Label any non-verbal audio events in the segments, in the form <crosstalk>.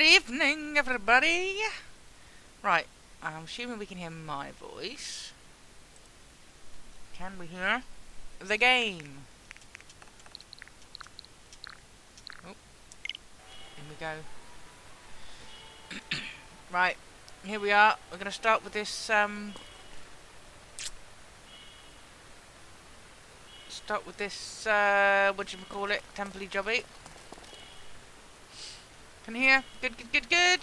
Good evening, everybody. Right, I'm assuming we can hear my voice. Can we hear the game? Oh, in we go. <coughs> right, here we are. We're going to start with this. Um, start with this. Uh, what do you call it? Templey jobby. You hear? Good, good, good, good.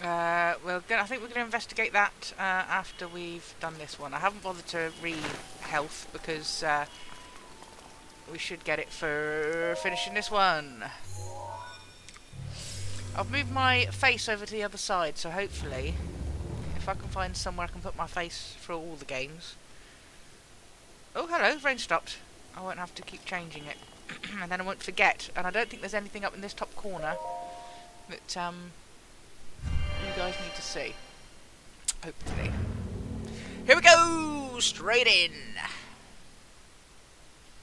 Uh, well, I think we're going to investigate that uh, after we've done this one. I haven't bothered to read health because uh, we should get it for finishing this one. I've moved my face over to the other side, so hopefully, if I can find somewhere I can put my face for all the games. Oh, hello, rain stopped. I won't have to keep changing it. <clears throat> and then I won't forget. And I don't think there's anything up in this top corner that um, you guys need to see. Hopefully. Here we go! Straight in!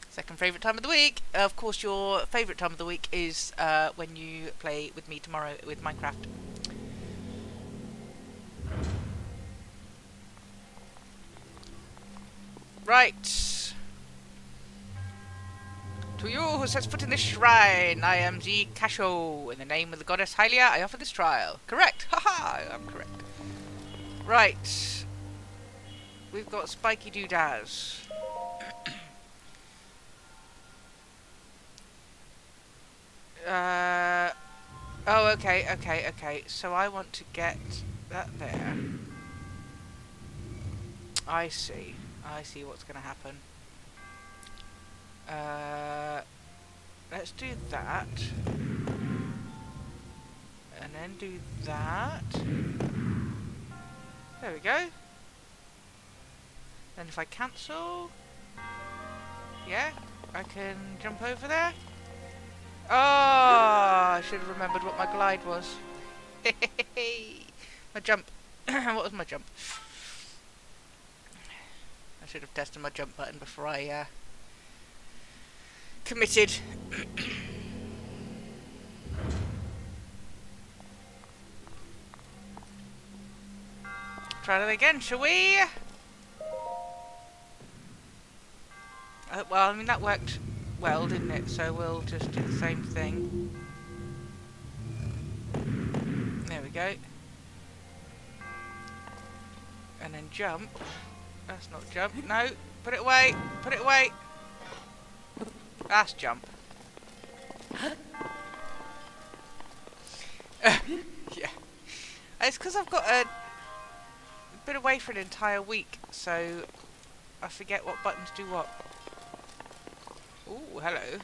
Second favourite time of the week. Of course, your favourite time of the week is uh, when you play with me tomorrow with Minecraft. Right. To you who sets foot in this shrine, I am the Kasho. In the name of the goddess Hylia, I offer this trial. Correct! Haha! I'm correct. Right. We've got Spiky Doodahs. <clears throat> uh, oh, okay, okay, okay. So I want to get that there. I see. I see what's going to happen. Uh, let's do that. And then do that. There we go. Then if I cancel... Yeah, I can jump over there. Oh, I should have remembered what my glide was. <laughs> my jump. <coughs> what was my jump? I should have tested my jump button before I uh, committed. Try that again, shall we? Uh, well, I mean, that worked well, didn't it? So we'll just do the same thing. There we go. And then jump. That's not jump. No, put it away. Put it away. That's jump. Uh, yeah. It's because I've got a been away for an entire week, so I forget what buttons do what. Oh, hello.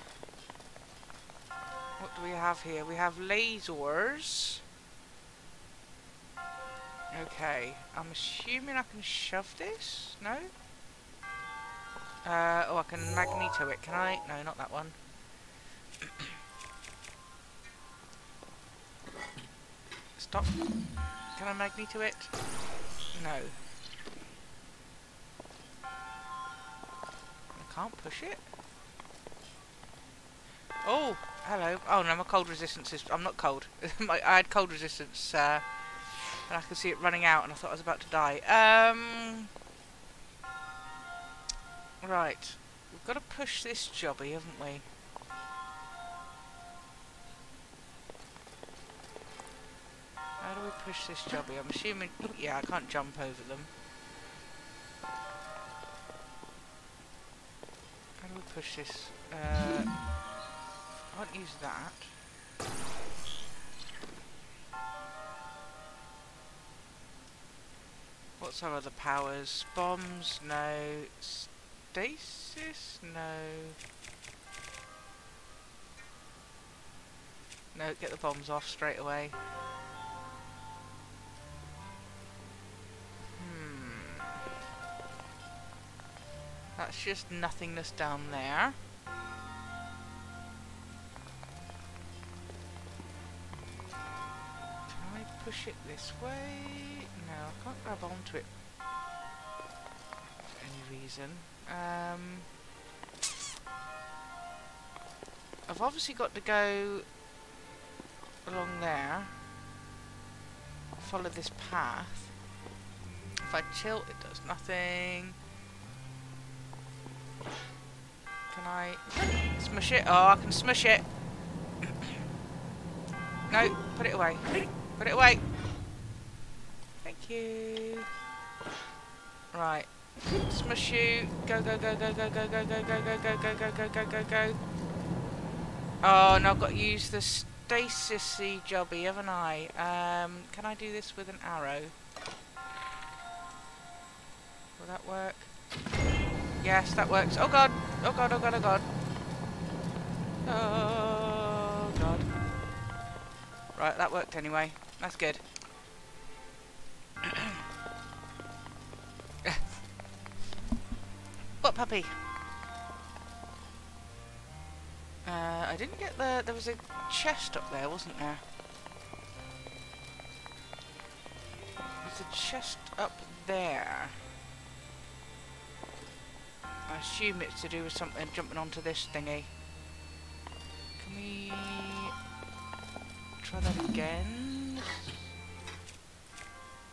What do we have here? We have lasers. Okay, I'm assuming I can shove this? No? Uh, oh, I can magneto it, can I? No, not that one. Stop. Can I magneto it? No. I can't push it? Oh, hello. Oh no, my cold resistance is... I'm not cold. <laughs> my, I had cold resistance, uh, and I could see it running out, and I thought I was about to die. Um... Right. We've got to push this jobby, haven't we? How do we push this jobby? I'm assuming... Yeah, I can't jump over them. How do we push this? Uh, I can't use that. What's our other powers? Bombs? No stasis? No. No, get the bombs off straight away. Hmm. That's just nothingness down there. Can I push it this way? No, I can't grab onto it for any reason. Um, I've obviously got to go along there. Follow this path. If I tilt, it does nothing. Can I smush it? Oh, I can smush it. <coughs> no, put it away. Put it away. Thank you. Right. Smush you. Go, go, go, go, go, go, go, go, go, go, go, go, go, go, go, go, go. Oh, and I've got to use the stasis jobby, haven't I? Um, can I do this with an arrow? Will that work? Yes, that works. Oh god! Oh god, oh god, oh god. Oh god. Right, that worked anyway. That's good. What puppy? Uh, I didn't get the... There was a chest up there, wasn't there? There's a chest up there. I assume it's to do with something jumping onto this thingy. Can we try that again?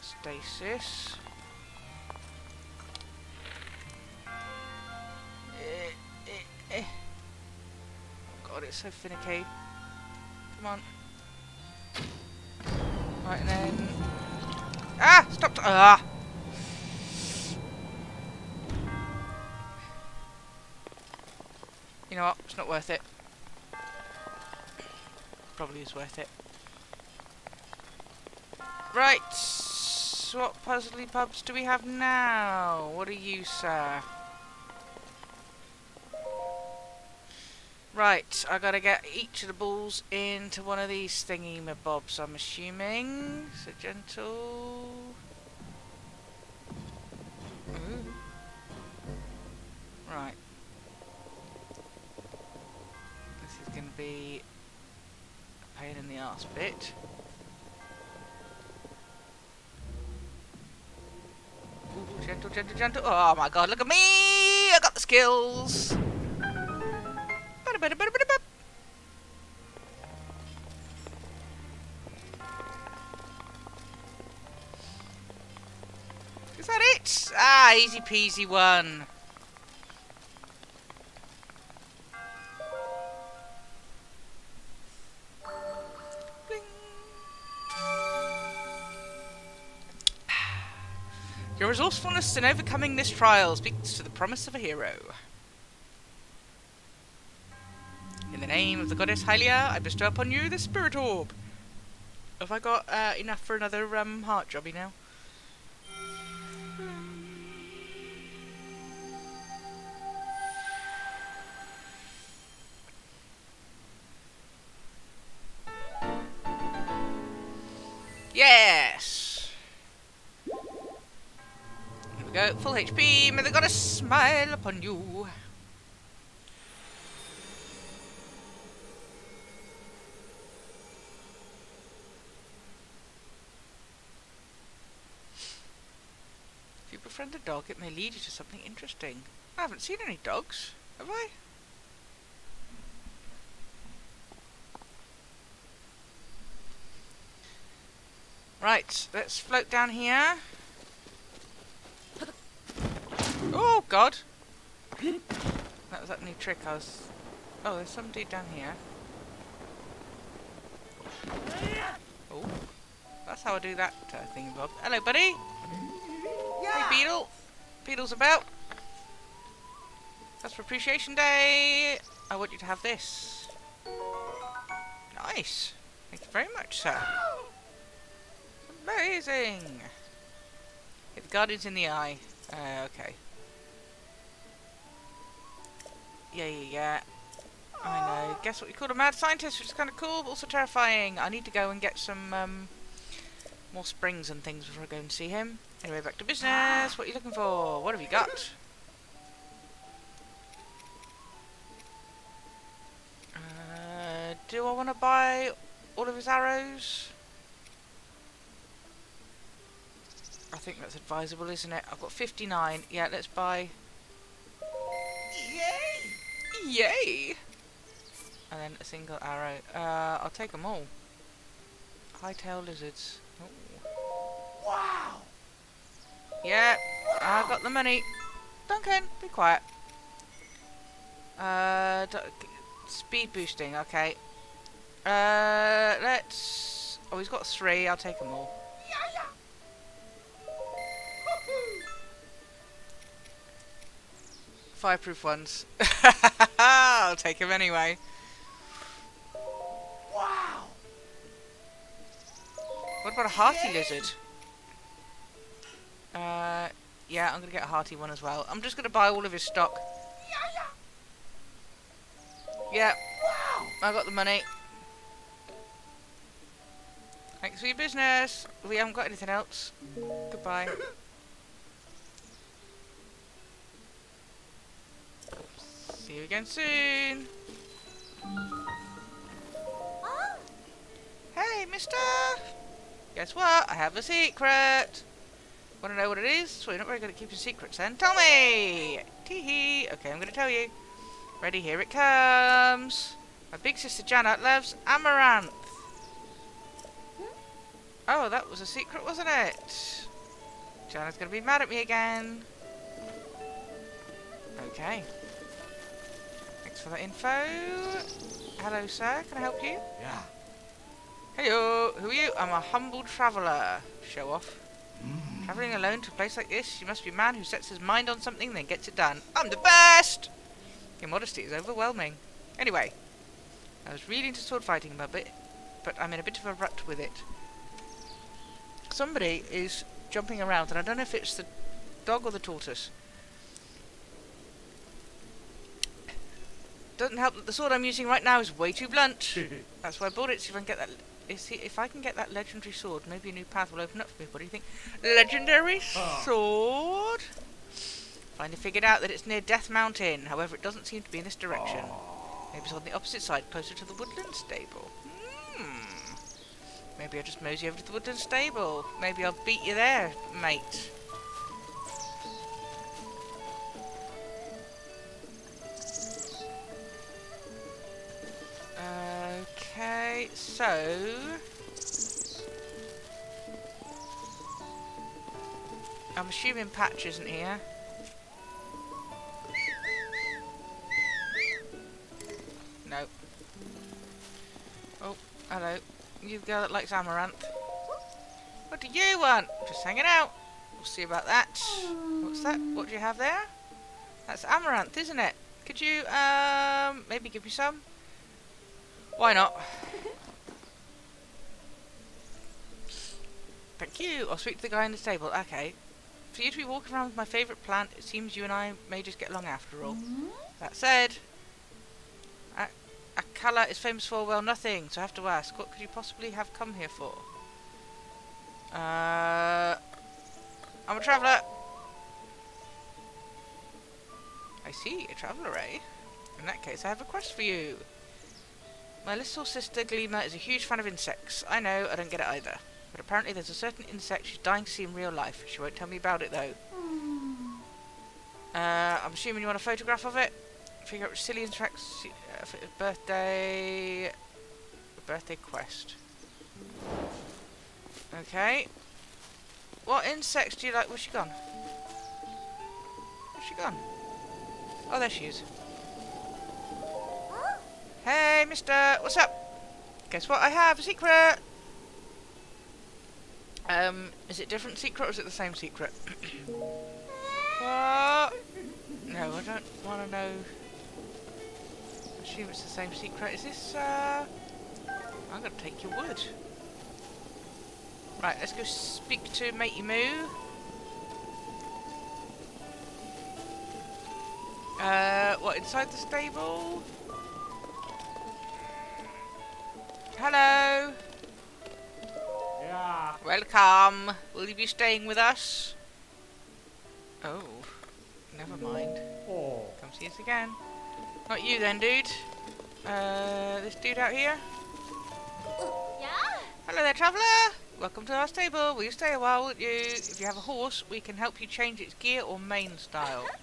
Stasis. It's so finicky. Come on. Right, and then... Ah! Stop! Ah! You know what? It's not worth it. Probably is worth it. Right. What puzzly pubs do we have now? What are you, sir? Right, I gotta get each of the balls into one of these thingy bobs, I'm assuming. So gentle. Ooh. Right. This is gonna be a pain in the ass bit. Ooh, gentle, gentle, gentle. Oh my god, look at me! I got the skills! Is that it? Ah, easy peasy one. <sighs> Your resourcefulness in overcoming this trial speaks to the promise of a hero. Name of the goddess Hylia, I bestow upon you the spirit orb. Have I got uh, enough for another um, heart jobby now? Yes! Here we go, full HP, may the goddess smile upon you. Befriend a dog, it may lead you to something interesting. I haven't seen any dogs, have I? Right, let's float down here. Oh, God! That was that new trick I was... Oh, there's somebody down here. Oh, that's how I do that uh, thing, Bob. Hello, buddy! Hey, Beedle! Beedle's about! That's for Appreciation Day! I want you to have this. Nice! Thank you very much, sir. Amazing! Hit the Guardians in the eye. Uh, okay. Yeah, yeah, yeah. I know. Guess what you call a mad scientist, which is kind of cool, but also terrifying. I need to go and get some um, more springs and things before I go and see him. Anyway, back to business. What are you looking for? What have you got? Uh, do I want to buy all of his arrows? I think that's advisable, isn't it? I've got 59. Yeah, let's buy... Yay! Yay! and then a single arrow. Uh, I'll take them all. High-tail lizards. Ooh. Wow! Yeah, I got the money. Duncan, be quiet. Uh, speed boosting, okay. Uh, let's... Oh, he's got three, I'll take them all. Yeah, yeah. Fireproof ones. <laughs> I'll take them anyway. Wow! What about a hearty lizard? Uh, yeah, I'm gonna get a hearty one as well. I'm just gonna buy all of his stock. Yeah, Wow! I got the money. Thanks for your business. We haven't got anything else. Goodbye. <laughs> See you again soon. Hey, mister! Guess what? I have a secret! Want to know what it is? Well, you're not very good at keeping secrets then. Tell me! Tee-hee! Okay, I'm going to tell you. Ready, here it comes! My big sister Janet loves amaranth! Oh, that was a secret, wasn't it? Janet's going to be mad at me again. Okay. Thanks for that info. Hello, sir. Can I help you? Yeah. Hello, who are you? I'm a humble traveller. Show off. Travelling alone to a place like this, you must be a man who sets his mind on something then gets it done. I'm the best! Your modesty is overwhelming. Anyway, I was really into sword fighting a bit, but I'm in a bit of a rut with it. Somebody is jumping around, and I don't know if it's the dog or the tortoise. Doesn't help that the sword I'm using right now is way too blunt. <laughs> That's why I bought it. See if I can get that. Is he, if I can get that legendary sword, maybe a new path will open up for me. What do you think? Legendary Ah. sword. Finally figured out that it's near Death Mountain. However, it doesn't seem to be in this direction. Maybe it's on the opposite side, closer to the woodland stable. Hmm. Maybe I'll just mosey over to the woodland stable. Maybe I'll beat you there, mate. Okay, so I'm assuming Patch isn't here. No. Oh, hello. You girl that likes amaranth. What do you want? Just hanging out. We'll see about that. What's that? What do you have there? That's amaranth, isn't it? Could you, um, maybe give me some? Why not? Thank you. I'll speak to the guy in the stable. Okay. For you to be walking around with my favourite plant, it seems you and I may just get along after all. That said, A- Akkala is famous for, well, nothing, so I have to ask, what could you possibly have come here for? Uh, I'm a traveller. I see, a traveller, eh? In that case, I have a quest for you. My little sister Gleamer is a huge fan of insects. I know, I don't get it either. But apparently there's a certain insect she's dying to see in real life. She won't tell me about it, though. Uh, I'm assuming you want a photograph of it? Figure out which silly insects... Uh, birthday... Birthday quest. Okay. What insects do you like? Where's she gone? Where's she gone? Oh, there she is. Hey, mister, what's up? Guess what? I have a secret! Um, is it different secret or is it the same secret? <coughs> what? No, I don't want to know. I assume it's the same secret. Is this, uh... I'm going to take your wood. Right, let's go speak to Matey Moo. Uh, what, inside the stable? Hello. Yeah. Welcome. Will you be staying with us? Oh, never mind. Oh. Come see us again. Not you then, dude. Uh, this dude out here. Yeah? Hello there, traveller. Welcome to our stable. Will you stay a while, won't you? If you have a horse, we can help you change its gear or mane style. <laughs>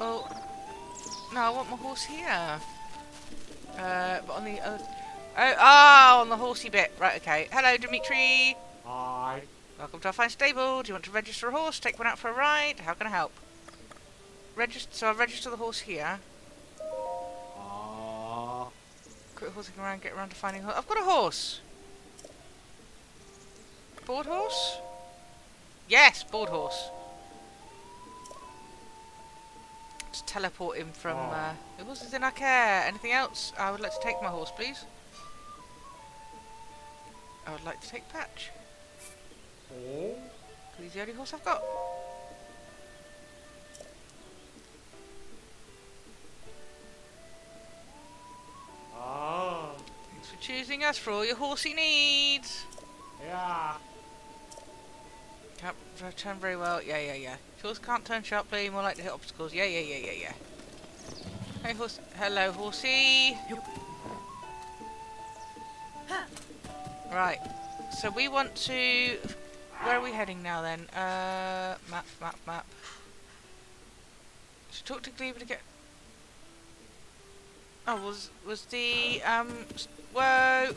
Oh, no, I want my horse here. Uh, but on the other... Oh, oh, on the horsey bit. Right, okay. Hello, Dimitri. Hi. Welcome to our fine stable. Do you want to register a horse? Take one out for a ride? How can I help? Register. So I'll register the horse here. Ah. Quit horsing around, get around to finding a horse. I've got a horse. Board horse? Yes, board horse. Just teleport him from. Oh. Uh, horse is in our care. Anything else? I would like to take my horse, please. I would like to take Patch. Oh. He's the only horse I've got. Ah. Thanks for choosing us for all your horsey needs. Yeah. Can't turn very well. Yeah, yeah, yeah. Horse can't turn sharply. More likely to hit obstacles. Yeah, yeah, yeah, yeah, yeah. Hey, horse. Hello, horsey. Right. So we want to. Where are we heading now then? Uh, map, map, map. Should talk to Cleaver to get. Oh, was was the um? Whoa.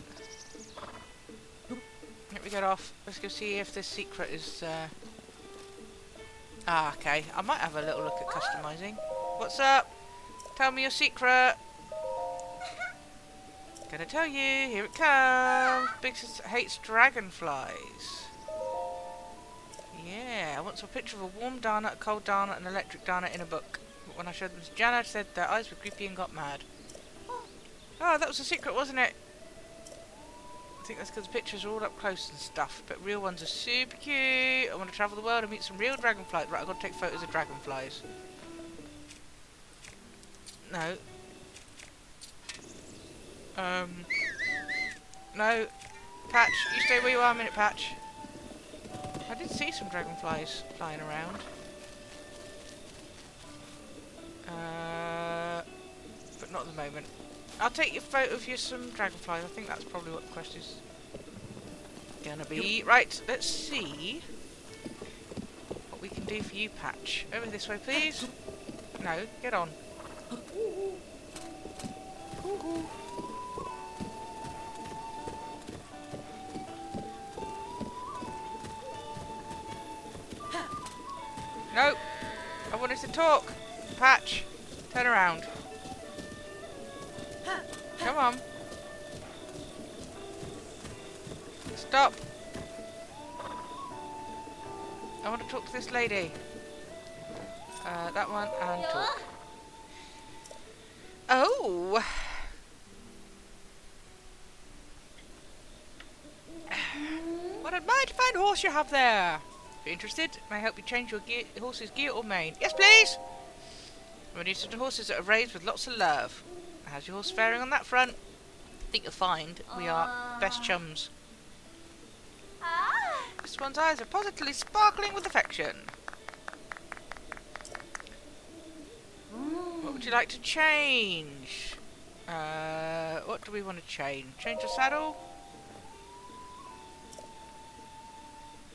Let me get off. Let's go see if this secret is. Uh... Ah, okay. I might have a little look at customizing. What's up? Tell me your secret. Gonna tell you. Here it comes. Big sis hates dragonflies. Yeah, I once saw a picture of a warm darner, a cold and an electric darner in a book. But when I showed them to she said their eyes were creepy and got mad. Oh, that was a secret, wasn't it? I think that's because the pictures are all up close and stuff, but real ones are super cute. I want to travel the world and meet some real dragonflies. Right, I've got to take photos of dragonflies. No. Um. No. Patch, you stay where you are a minute, Patch. I did see some dragonflies flying around. Uh, but not at the moment. I'll take your photo of you some dragonflies. I think that's probably what the quest is gonna be. Right, let's see what we can do for you, Patch. Over this way, please. No, get on. No, I wanted to talk. Patch, turn around. Come on. Stop. I want to talk to this lady. Uh, that one and talk. Oh. What a mighty fine horse you have there. If you're interested, may I help you change your gear, horse's gear or mane? Yes, please. We're interested in horses that are raised with lots of love. How's your horse faring on that front? I think you'll find we are best chums. Ah. This one's eyes are positively sparkling with affection. What would you like to change? Uh, what do we want to change? Change the saddle?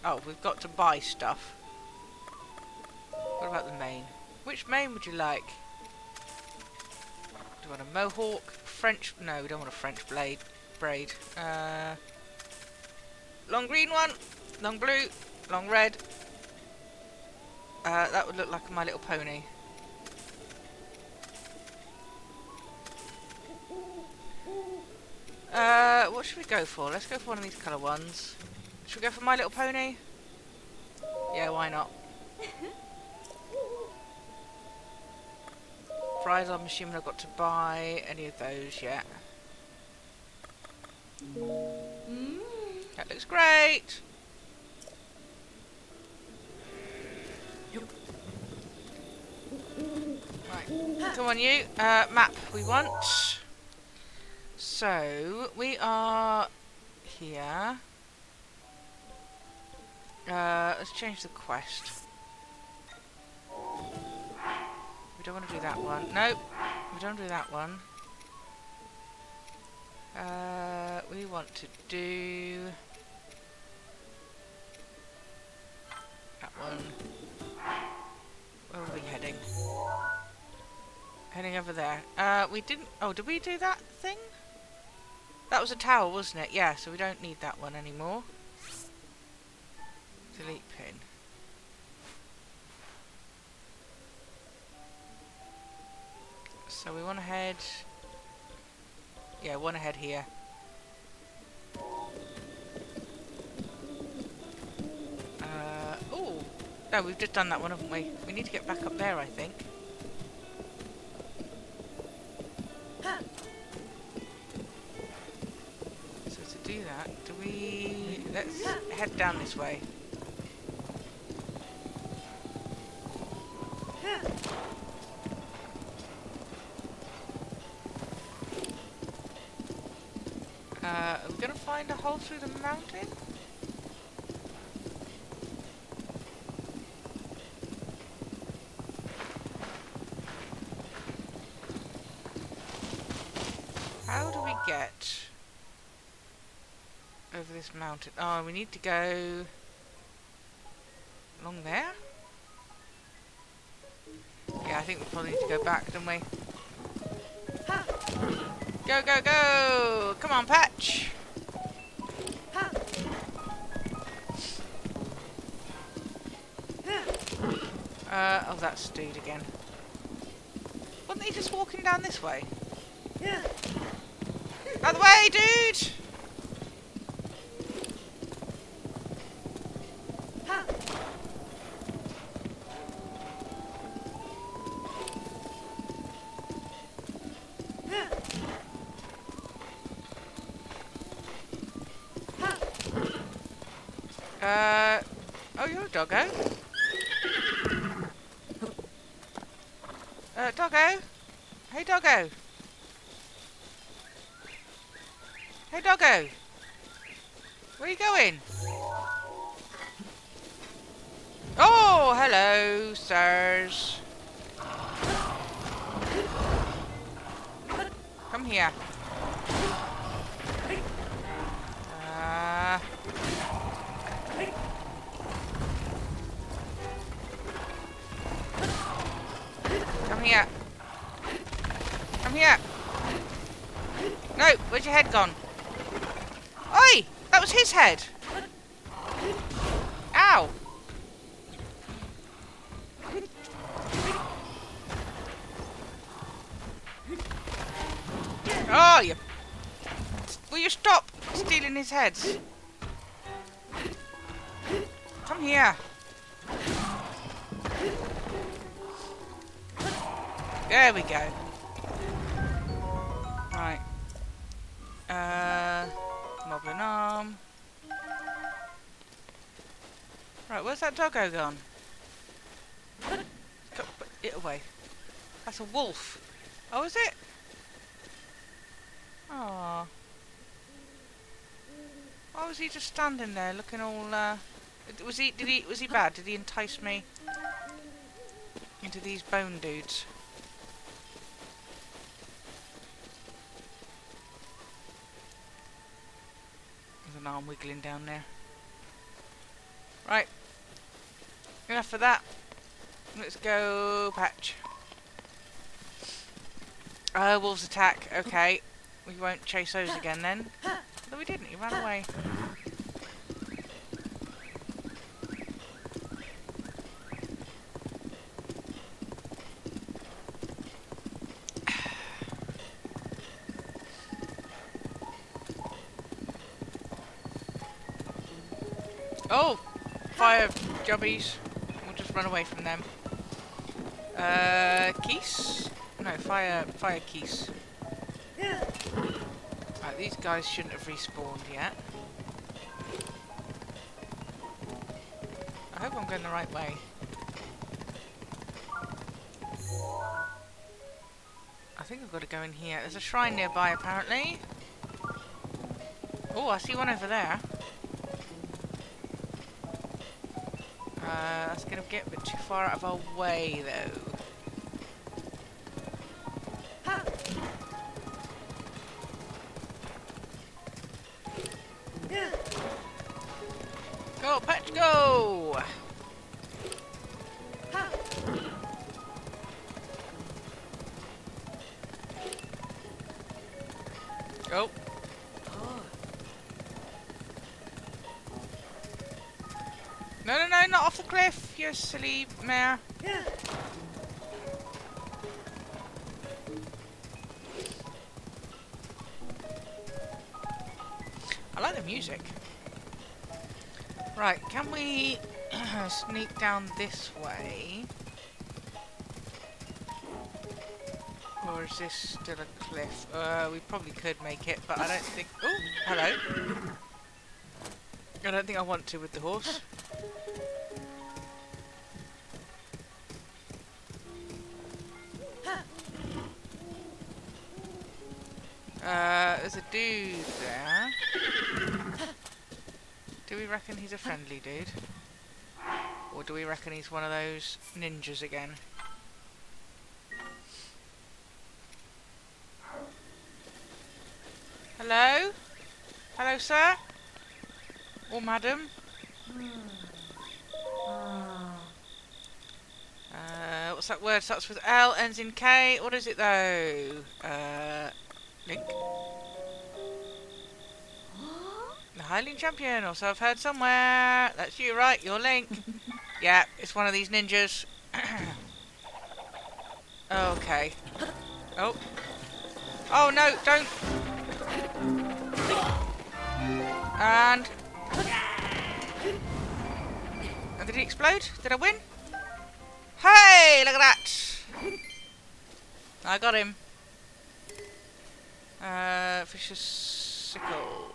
Oh, we've got to buy stuff. What about the mane? Which mane would you like? Do you want a mohawk? French? No, we don't want a French blade braid. Uh, long green one, long blue, long red. Uh, that would look like My Little Pony. Uh, what should we go for? Let's go for one of these colour ones. Should we go for My Little Pony? Yeah, why not? <laughs> Fries, I'm assuming I've got to buy any of those yet. That looks great! Right, come on you. Uh, map we want. So, we are here. Uh, let's change the quest. We don't want to do that one. Nope, we don't do that one. Uh, we want to do that one. Where are we heading? Heading over there. Uh, we didn't... Oh, did we do that thing? That was a tower, wasn't it? Yeah, so we don't need that one anymore. Delete pin. So we want to head... Yeah, one ahead here. Uh, oh! No, we've just done that one, haven't we? We need to get back up there, I think. So to do that, do we... Let's head down this way. Uh, are gonna find a hole through the mountain? How do we get over this mountain? Oh, we need to go along there? Yeah, I think we probably need to go back, don't we? Go, go, go! Come on, Patch! Uh, oh, that's dude again. Wasn't he just walking down this way? Yeah. Out the way, dude! Uh, come here. Come here. No, where's your head gone? Oi! That was his head. Ow! Oh, you... You stop stealing his heads? Come here. There we go. Right. Uh, Moblin arm. Right, where's that doggo gone? It away. That's a wolf. Oh, is it? Oh. Was he just standing there looking all, uh... Was he, did he, was he bad? Did he entice me into these bone dudes? There's an arm wiggling down there. Right. Enough of that. Let's go patch. Uh, wolves attack. Okay. We won't chase those again then. No, we didn't. He ran away. Jobbies. We'll just run away from them. Uh, Keese? No, fire, fire Keese. Right, these guys shouldn't have respawned yet. I hope I'm going the right way. I think I've got to go in here. There's a shrine nearby, apparently. Oh, I see one over there. Uh, that's going to get a bit too far out of our way, though. You silly mare. I like the music. Right, can we <clears throat> sneak down this way? Or is this still a cliff? Uh, we probably could make it, but I don't think... Oh, hello. I don't think I want to with the horse. Uh, there's a dude there. Do we reckon he's a friendly dude? Or do we reckon he's one of those ninjas again? Hello? Hello, sir? Or madam? Uh, what's that word? Starts with L, ends in K. What is it though? Uh, Link? The Hylian champion, also I've heard somewhere. That's you, right? You're Link. <laughs> yeah, it's one of these ninjas. <clears throat> okay. Oh. Oh no, don't. And... And did he explode? Did I win? Hey, look at that! I got him. Uh, Vicious sickle.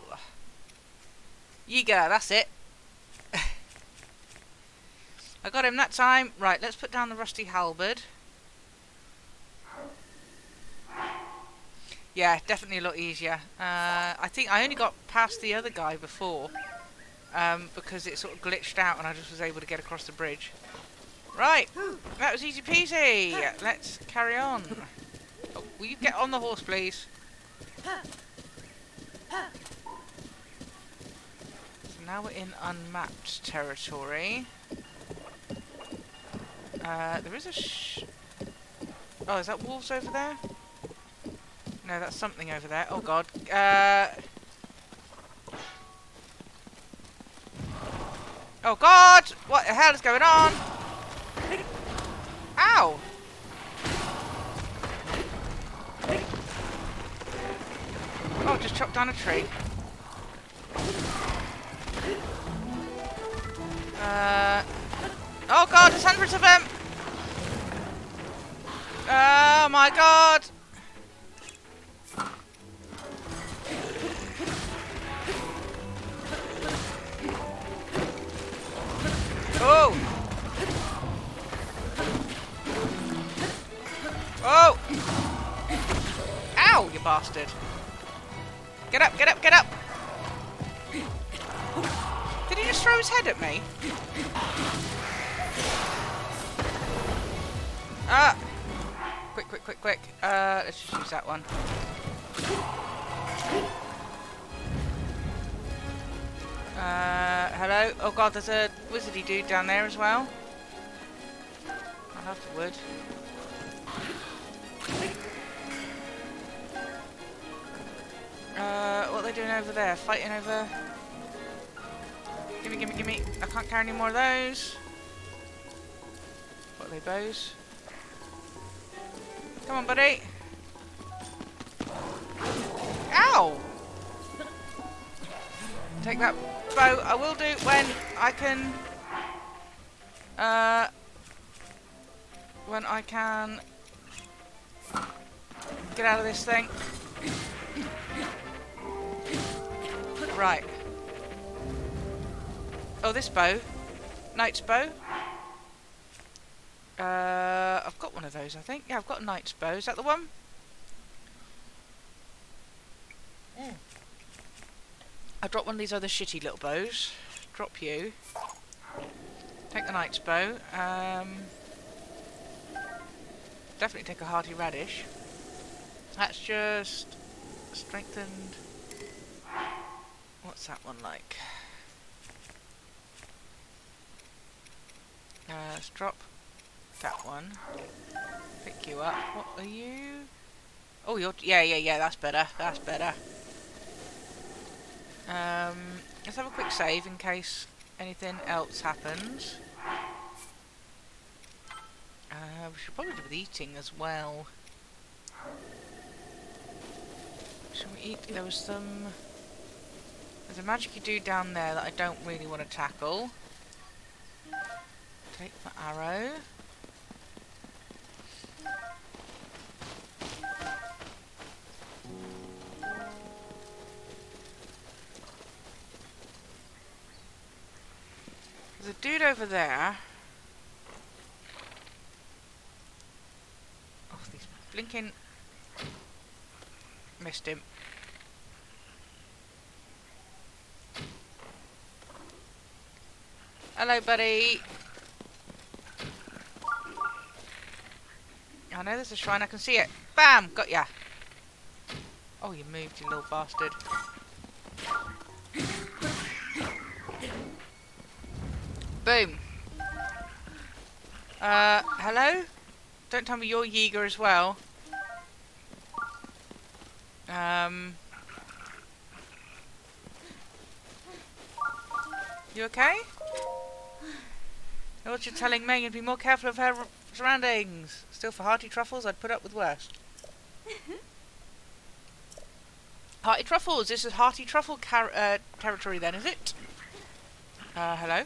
Yiga, that's it. <laughs> I got him that time. Right, let's put down the rusty halberd. Yeah, definitely a lot easier. Uh, I think I only got past the other guy before um, because it sort of glitched out and I just was able to get across the bridge. Right, that was easy peasy. Let's carry on. Oh, will you get on the horse, please? So now we're in unmapped territory. Uh, there is a sh... Oh, is that wolves over there? No, that's something over there. Oh god. Uh... Oh god! What the hell is going on? Ow! Oh, just chopped down a tree. Uh... Oh god, there's hundreds of them! Oh my god! Oh! Oh! Ow, you bastard! Get up, get up, get up! Did he just throw his head at me? Ah! Quick, quick, quick, quick. Uh, let's just use that one. Uh, hello? Oh god, there's a wizardy dude down there as well. I'll have the wood. They doing over there? Fighting over... Gimme, gimme, gimme. I can't carry any more of those. What are they, bows? Come on, buddy. Ow! Take that bow. I will do when I can... Uh... When I can... Get out of this thing. Right. Oh, this bow. Knight's bow. Uh, I've got one of those, I think. Yeah, I've got a knight's bow. Is that the one? Mm. I dropped one of these other shitty little bows. Drop you. Take the knight's bow. Um, definitely take a hearty radish. That's just strengthened. What's that one like? Uh, let's drop that one. Pick you up. What are you? Oh, you're... Yeah, yeah, yeah, that's better. That's better. Um, let's have a quick save in case anything else happens. Uh, we should probably do with eating as well. Should we eat? There was some... There's a magic dude down there that I don't really want to tackle. Take my arrow. There's a dude over there. Oh, these blinking... Missed him. Hello, buddy. I know there's a shrine. I can see it. Bam! Got ya. Oh, you moved, you little bastard. Boom. Uh, hello? Don't tell me you're Yiga as well. Um... You okay? What you're telling me you'd be more careful of her surroundings. Still, for hearty truffles, I'd put up with worse. <laughs> hearty truffles. This is hearty truffle uh, territory, then, is it? Uh, hello.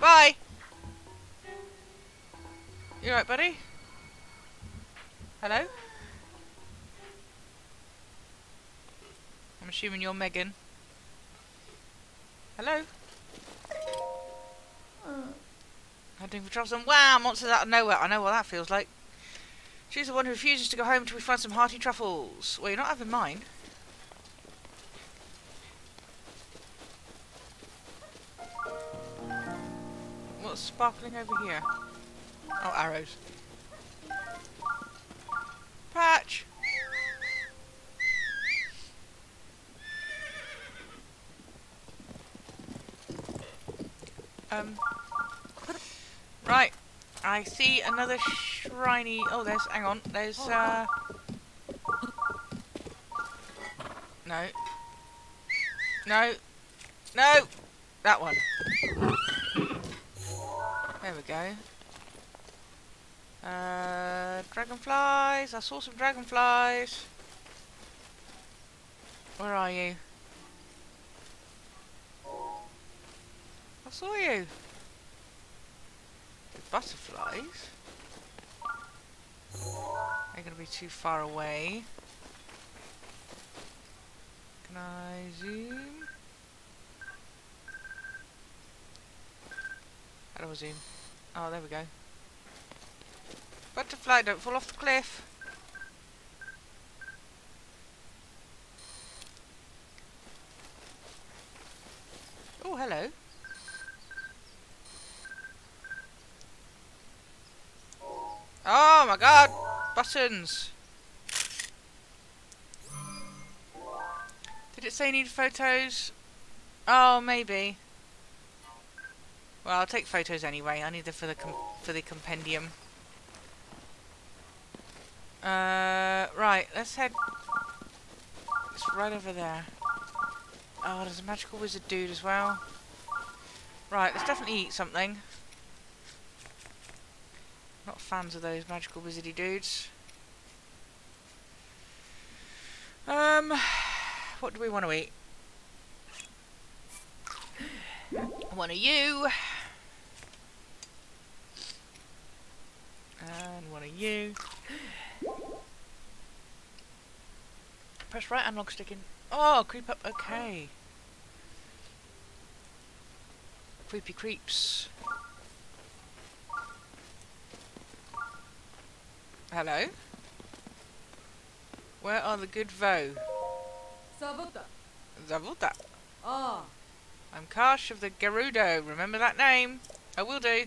Bye. You alright, buddy? Hello? Assuming you're Megan. Hello? Uh. Hunting for and Wow, monsters out of nowhere. I know what that feels like. She's the one who refuses to go home until we find some hearty truffles. Well, you're not having mine. What's sparkling over here? Oh, arrows. Patch! Um. Right. I see another shriny. Oh, there's. Hang on. There's. Uh. No. No. No! That one. There we go. Uh, dragonflies. I saw some dragonflies. Where are you? Saw you. The butterflies. They're going to be too far away. Can I zoom? How do I zoom? Oh, there we go. Butterfly, don't fall off the cliff. Oh, hello. Oh my god! Buttons! Did it say need photos? Oh, maybe. Well, I'll take photos anyway. I need them for the for the compendium. Uh, right, let's head. It's right over there. Oh, there's a magical wizard dude as well. Right, let's definitely eat something. Not fans of those magical wizardy dudes. Um, what do we want to eat? One of you. And one of you. Press right analog stick in. Oh, creep up. Okay. Creepy creeps. Hello? Where are the good Vo? Savuta. Zavuta. Ah. I'm Karsh of the Gerudo. Remember that name? I will do.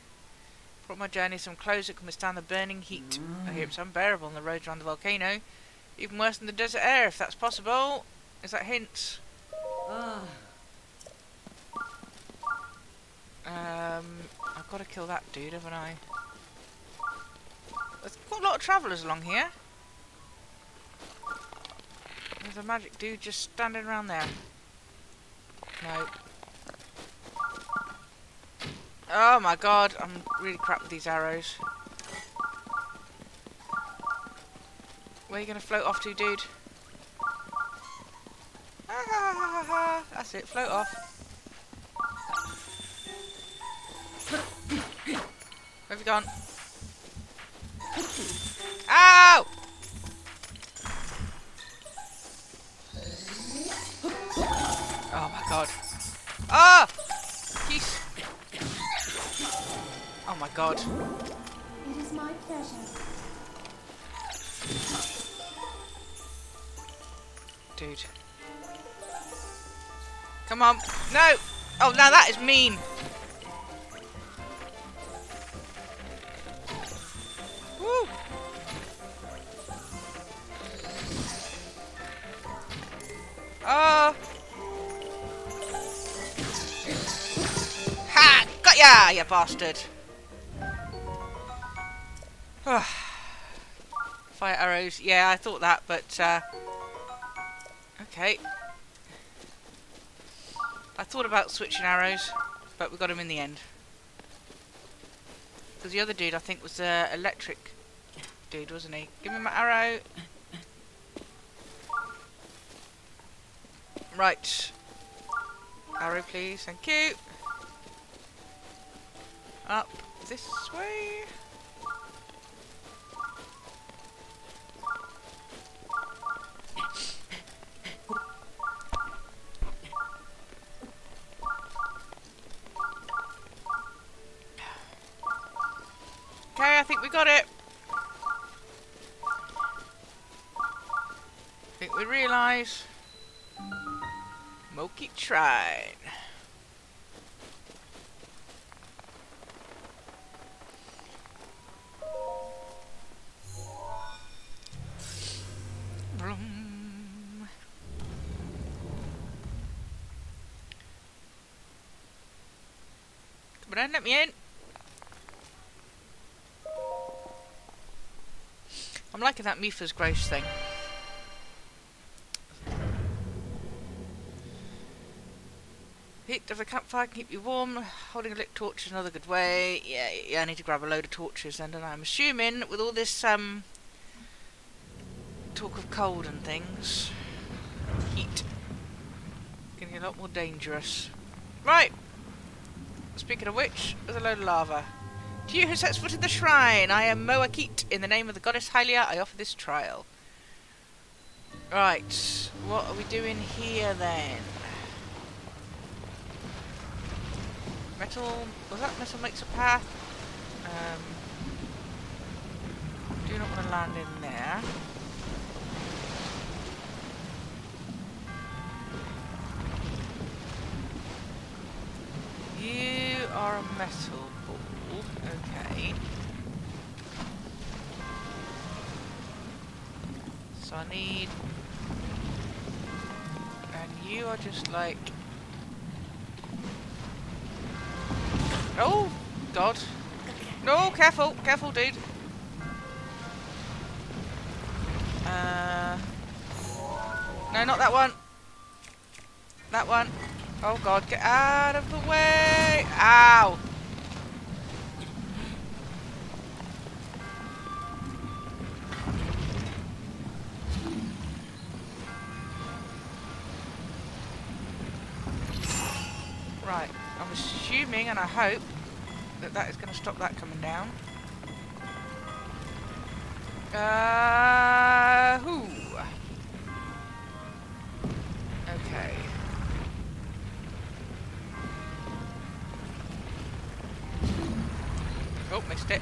Brought my journey some clothes that can withstand the burning heat. I hear it's unbearable on the roads around the volcano. Even worse than the desert air, if that's possible. Is that hint? Ah. Um, I've got to kill that dude, haven't I? There's quite a lot of travellers along here. There's a magic dude just standing around there. No. Oh my god, I'm really crap with these arrows. Where are you going to float off to, dude? Ah, that's it, float off. Where have you gone? Ow! Oh my god. Ah! Jeez. Oh my god. It is my pleasure. Dude. Come on. No! Oh, now that is mean. You bastard! Fire arrows. Yeah, I thought that, but uh, okay. I thought about switching arrows, but we got him in the end. Because the other dude, I think, was the electric dude, wasn't he? Give me my arrow. Right. Arrow, please. Thank you. Up this way. Me in. I'm liking that Mipha's Grace thing. Heat of a campfire can keep you warm. Holding a lit torch is another good way. Yeah, yeah, I need to grab a load of torches then, and I'm assuming with all this um talk of cold and things, heat can get a lot more dangerous. Right. Speaking of which, there's a load of lava. To you who sets foot in the shrine, I am Mo'a Keet. In the name of the goddess Hylia, I offer this trial. Right, what are we doing here then? Metal, was that metal makes a path? Um, do not want to land in there. Metal ball, okay. So I need... And you are just like... Oh! God. No, careful, careful dude. Uh... No, not that one. That one. Oh god, get out of the way! Ow! Hope that that is going to stop that coming down. Uh, whoo. Okay. Oh, missed it.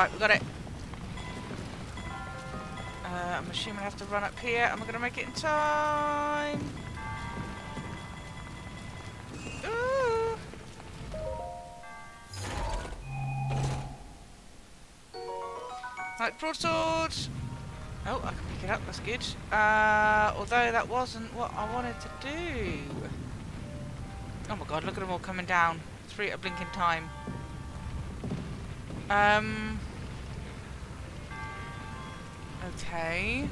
Right, we got it. Uh, I'm assuming I have to run up here. Am I going to make it in time? Ooh. Right, broadsword. Oh, I can pick it up. That's good. Uh, although that wasn't what I wanted to do. Oh my god, look at them all coming down. Three at a blinking time. Um. Okay.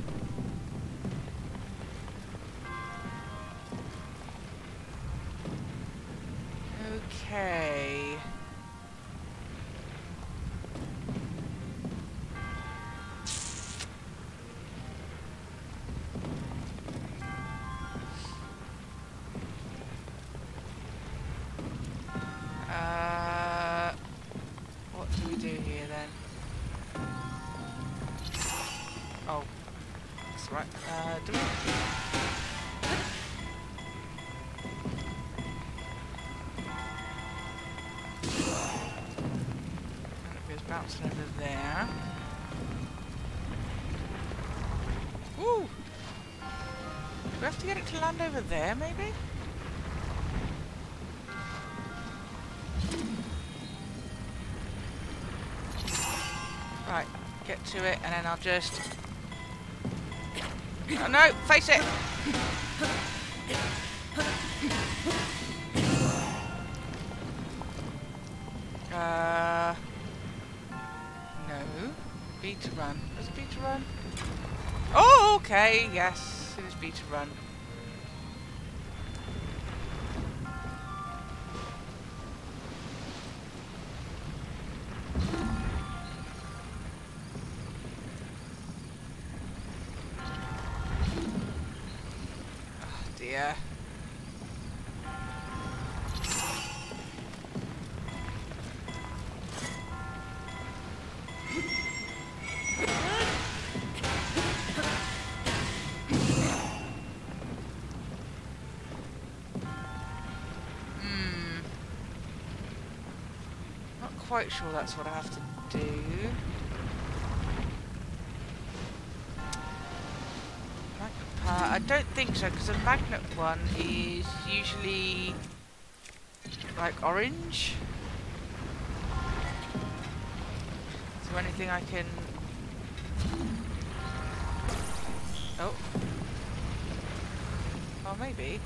Have to get it to land over there, maybe? Right, get to it, and then I'll just... Oh no, face it! Uh... No. B to run. Was it B to run? Oh, okay, yes. It is B to run. Quite sure that's what I have to do. I don't think so, because the magnet one is usually like orange. Is there anything I can... Oh. Oh, maybe.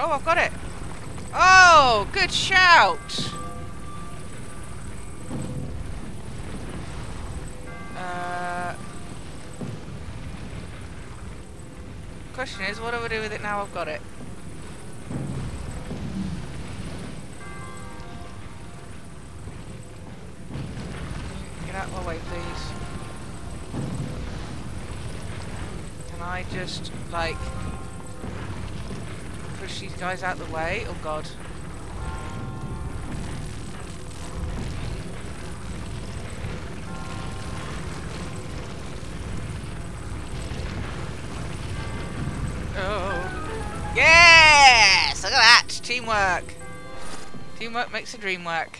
Oh, I've got it. Oh, good shout. Uh, question is, what do I do with it now I've got it? Guys out the way? Oh god. Oh. Yes! Look at that! Teamwork! Teamwork makes the dream work.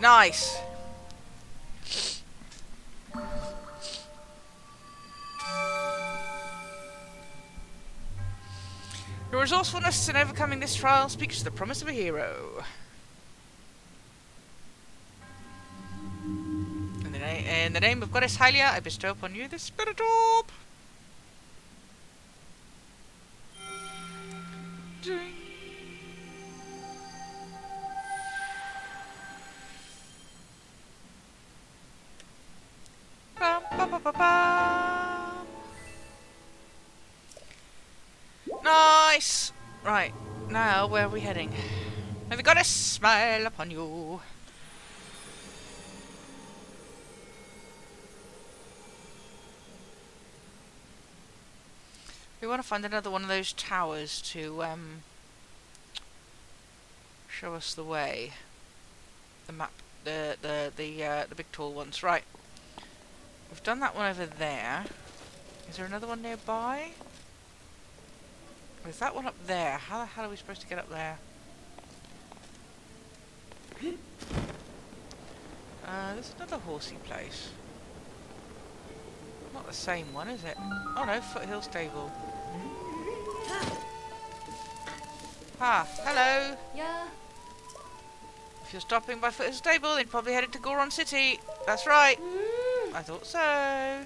Nice! Resourcefulness in overcoming this trial speaks to the promise of a hero. In the, na- in the name of Goddess Hylia, I bestow upon you this spirit orb. Right, now where are we heading? Have you got a smile upon you? We want to find another one of those towers to um, show us the way. The map, the the the uh, the big tall ones. Right, we've done that one over there. Is there another one nearby? There's that one up there. How the hell are we supposed to get up there? Uh, there's another horsey place. Not the same one, is it? Oh no, Foothill Stable. Ah, hello. Yeah. If you're stopping by Foothill Stable, then you're probably headed to Goron City. That's right. I thought so.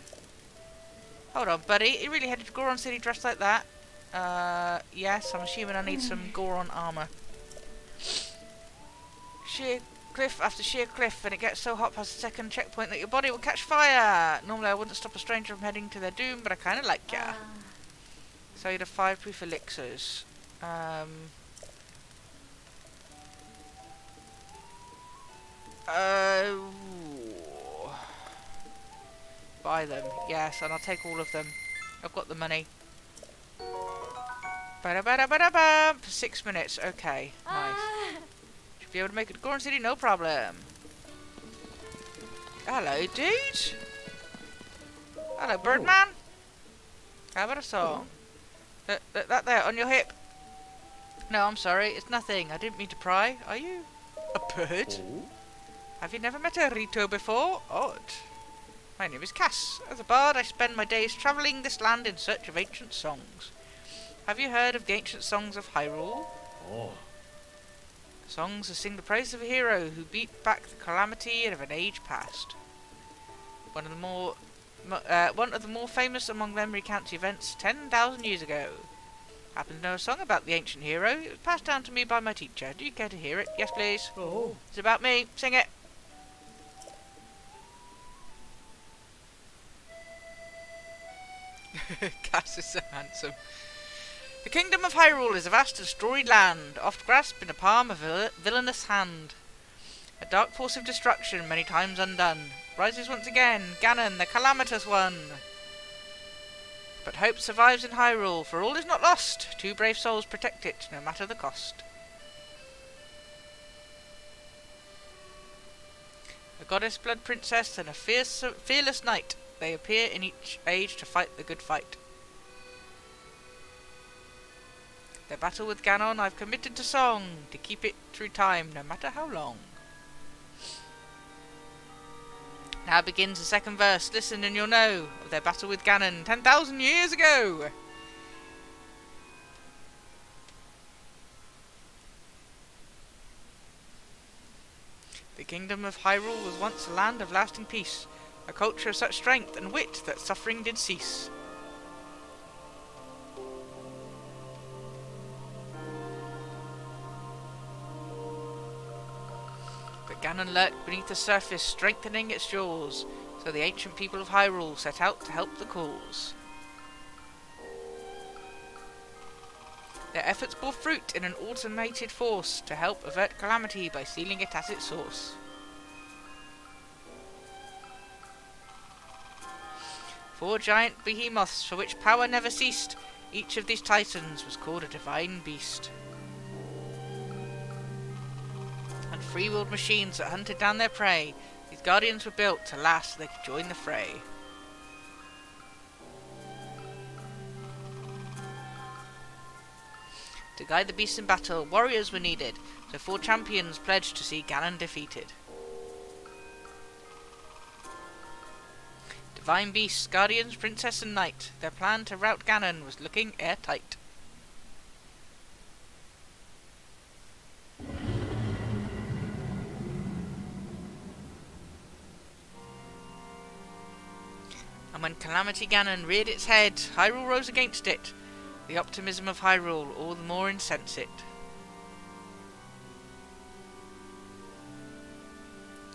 Hold on, buddy. You really headed to Goron City dressed like that? Uh, yes, I'm assuming I need some Goron armor. Sheer cliff after sheer cliff, and it gets so hot past the second checkpoint that your body will catch fire. Normally, I wouldn't stop a stranger from heading to their doom, but I kind of like ya. So you'd have fireproof elixirs. Um. Uh, buy them, yes, and I'll take all of them. I've got the money. Ba ba da ba da ba. For six minutes, okay, nice. Ah. Should be able to make it to Goron City, no problem. Hello, dude. Hello, Birdman. How about a song? That, that, that there, on your hip. No, I'm sorry, it's nothing. I didn't mean to pry. Are you a bird? Have you never met a Rito before? Odd. My name is Cass. As a bard, I spend my days travelling this land in search of ancient songs. Have you heard of the ancient songs of Hyrule? Oh. Songs that sing the praise of a hero who beat back the calamity of an age past. One of the more, uh, one of the more famous among them recounts events ten thousand years ago. Happen to know a song about the ancient hero. It was passed down to me by my teacher. Do you care to hear it? Yes, please. Oh. It's about me. Sing it. <laughs> Cass is so handsome. The kingdom of Hyrule is a vast and storied land, oft grasped in the palm of a villainous hand. A dark force of destruction, many times undone, rises once again, Ganon, the calamitous one. But hope survives in Hyrule, for all is not lost. Two brave souls protect it, no matter the cost. A goddess blood princess and a fierce, fearless knight. They appear in each age to fight the good fight. Their battle with Ganon I've committed to song, to keep it through time, no matter how long. Now begins the second verse. Listen and you'll know of their battle with Ganon 10,000 years ago. The kingdom of Hyrule was once a land of lasting peace, a culture of such strength and wit that suffering did cease. But Ganon lurked beneath the surface, strengthening its jaws, so the ancient people of Hyrule set out to help the cause. Their efforts bore fruit in an automated force to help avert calamity by sealing it at its source. Four giant behemoths for which power never ceased, each of these titans was called a divine beast. And free-willed machines that hunted down their prey, these guardians were built to last so they could join the fray. To guide the beasts in battle, warriors were needed, so four champions pledged to see Ganon defeated. Divine beasts, guardians, princess and knight, their plan to rout Ganon was looking airtight. And when Calamity Ganon reared its head, Hyrule rose against it. The optimism of Hyrule all the more insensate.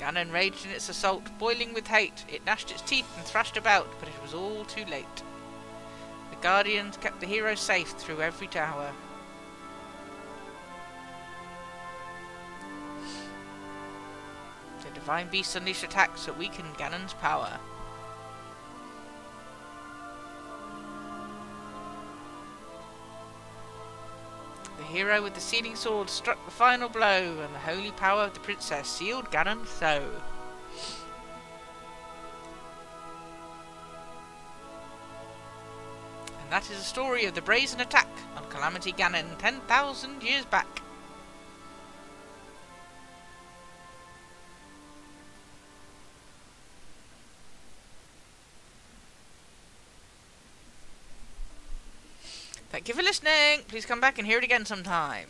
Ganon raged in its assault, boiling with hate. It gnashed its teeth and thrashed about, but it was all too late. The Guardians kept the hero safe through every tower. The Divine Beasts unleashed attacks that weakened Ganon's power. The hero with the sealing sword struck the final blow, and the holy power of the princess sealed Ganon so. And That is the story of the brazen attack on Calamity Ganon 10,000 years back. Thank you for listening. Please come back and hear it again sometime.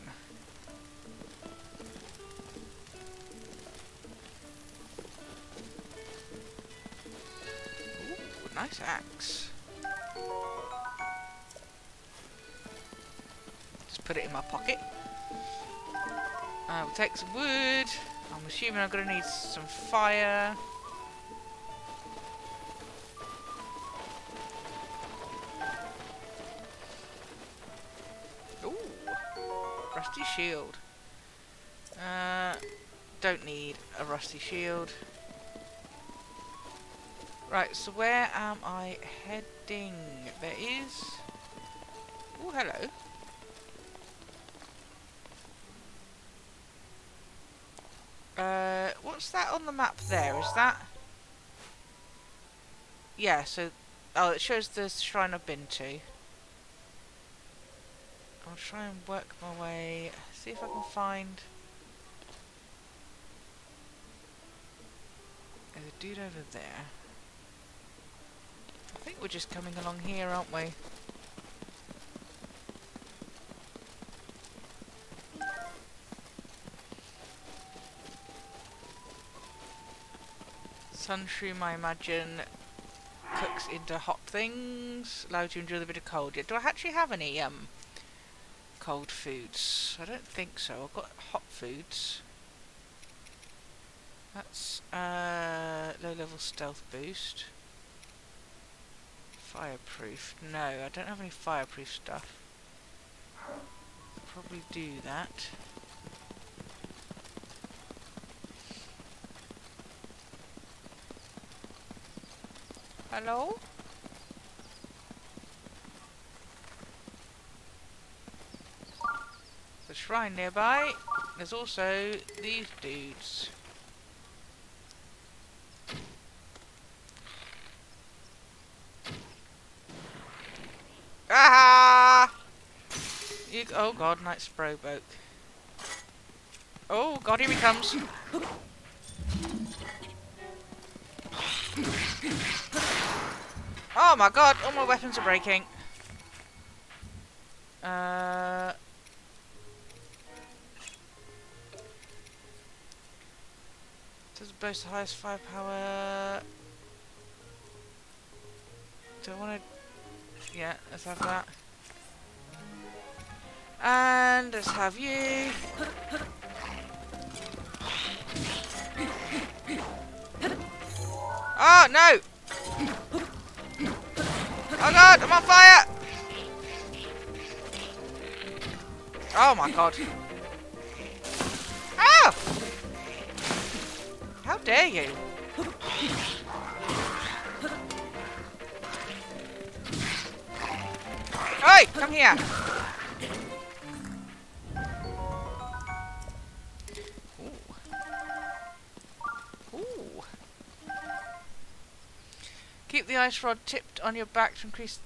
Ooh, nice axe. Just put it in my pocket. I will take some wood. I'm assuming I'm going to need some fire. Ooh, rusty shield. Uh, don't need a rusty shield. Right, so where am I heading? There is... Oh, hello. Uh, what's that on the map there? Is that... Yeah, so... Oh, it shows the shrine I've been to. I'll try and work my way... See if I can find... There's a dude over there. I think we're just coming along here, aren't we? Sunshroom, I imagine, cooks into hot things, allows you to enjoy the bit of cold. Do I actually have any um cold foods? I don't think so. I've got hot foods. That's uh, low level stealth boost. Fireproof. No, I don't have any fireproof stuff. Probably do that. Hello? The shrine nearby. There's also these dudes. Ah! You, oh god, night Sproboke. Oh god, here he comes. Oh my god, all my weapons are breaking. Uh... Does it boast the highest firepower? Do I want to... Yeah, let's have that. And let's have you. Oh, no! Oh god, I'm on fire! Oh my god. Oh! How dare you? Hey, come here! Ooh. Ooh. Keep the ice rod tipped on your back to increase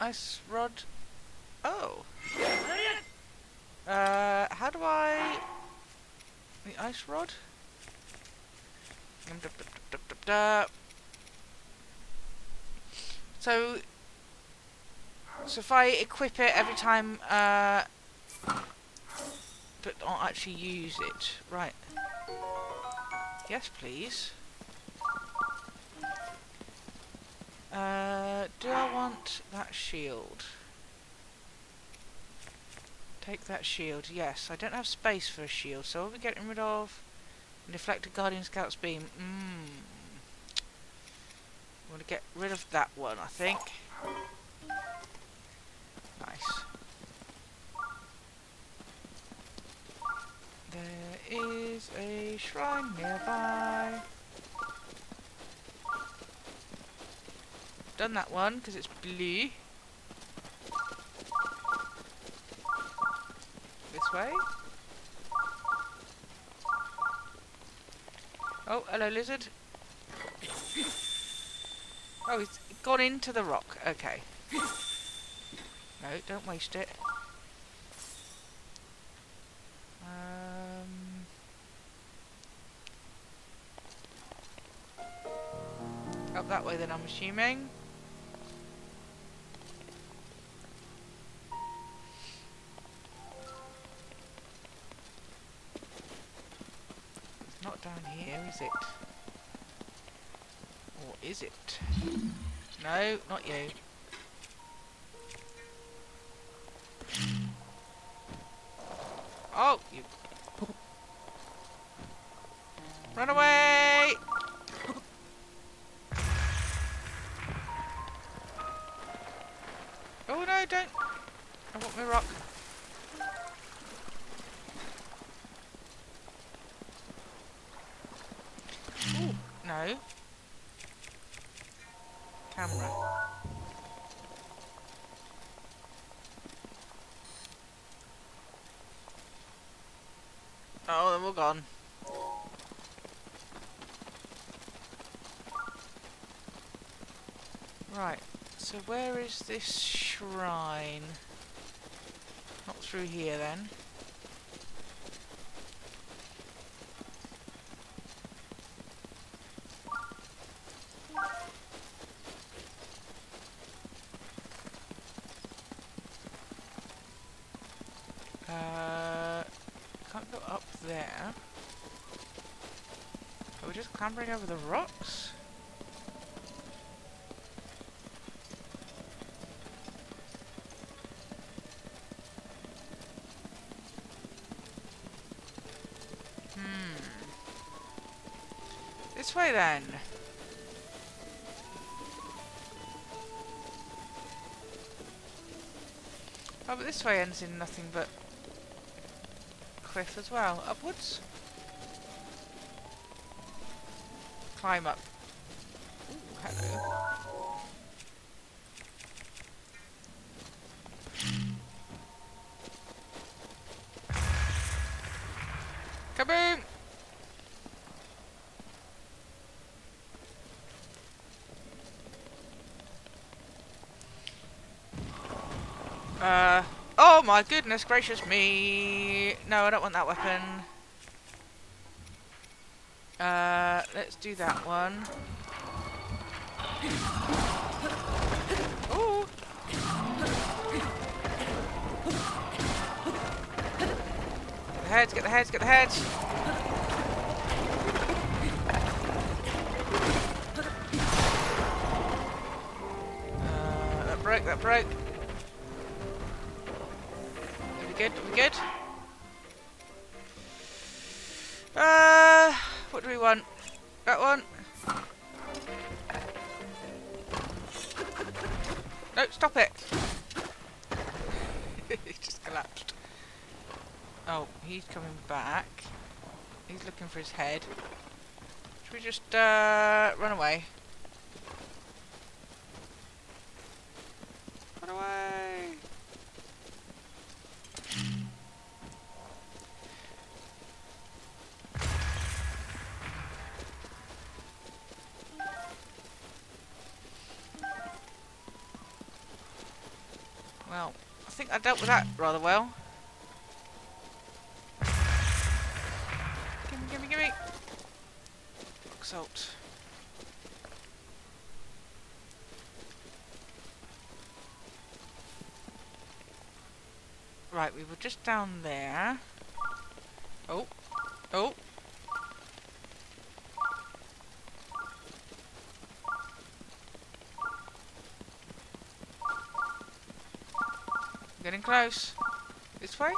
ice rod. Oh. Uh, how do I... The ice rod? So, so if I equip it every time, uh, but not actually use it, right? Yes, please. Uh, do I want that shield? Take that shield. Yes, I don't have space for a shield, so I'll be getting rid of deflected Guardian Scout's beam. Mmm. I want to get rid of that one, I think. Nice. There is a shrine nearby. Done that one because it's blue. This way. Oh, hello lizard. Oh, he's gone into the rock. Okay. No, don't waste it. Um, up that way then, I'm assuming. Is it? No, not you. Gone. Right, so where is this shrine? Not through here then. Uh, can't go up there. Are we over the rocks? Hmm. This way then. Oh, but this way ends in nothing but cliff as well. Upwards? Climb up. Ooh, hello. Kaboom! Uh, oh my goodness gracious me! No, I don't want that weapon. Uh, let's do that one. Ooh! Get the heads, get the heads, get the heads! Uh, that broke, that broke. Are we good? Are we good? For his head. Should we just uh, run away? Run away! Well, I think I dealt with that rather well. Gimme, gimme, gimme! Rock salt. Right, we were just down there. Oh. Oh. Getting close. This way?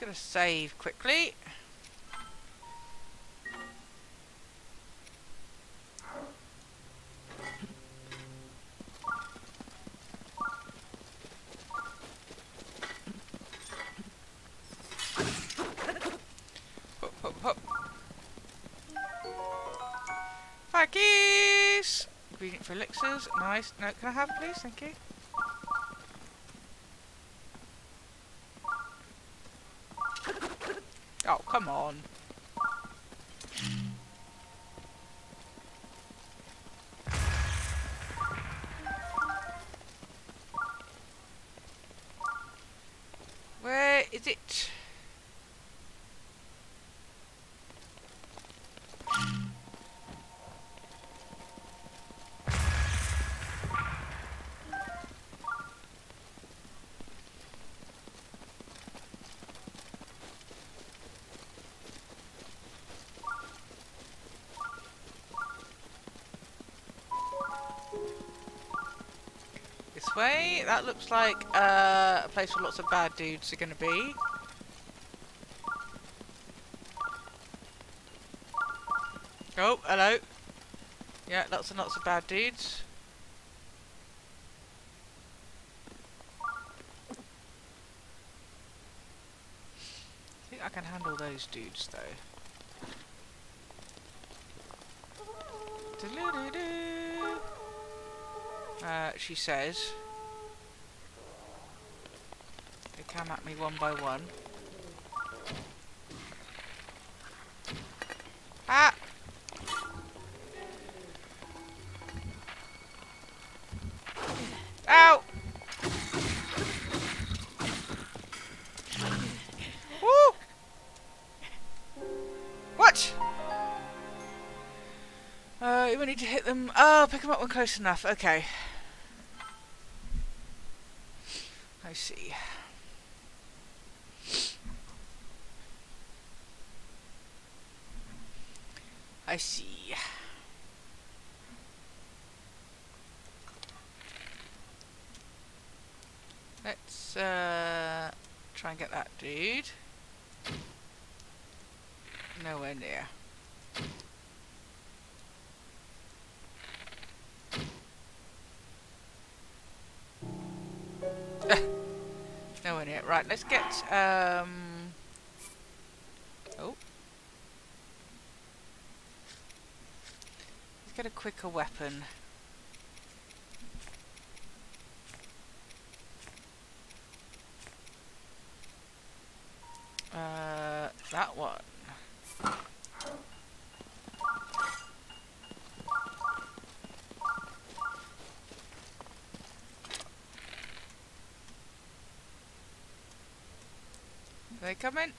Gonna save quickly. Keese! Ingredient for elixirs. Nice. No, can I have please? Thank you. Oh, come on. Where is it? That looks like uh, a place where lots of bad dudes are going to be. Oh, hello. Yeah, lots and lots of bad dudes. I think I can handle those dudes though. Uh, she says they come at me one by one. Ah! Ow! Woo! Uh, we need to hit them. Oh, pick them up when close enough. Okay. I see. I see. Let's uh, try and get that dude. Nowhere near. Nowhere near. Right, let's get um Oh. Let's get a quicker weapon. Uh that one. Are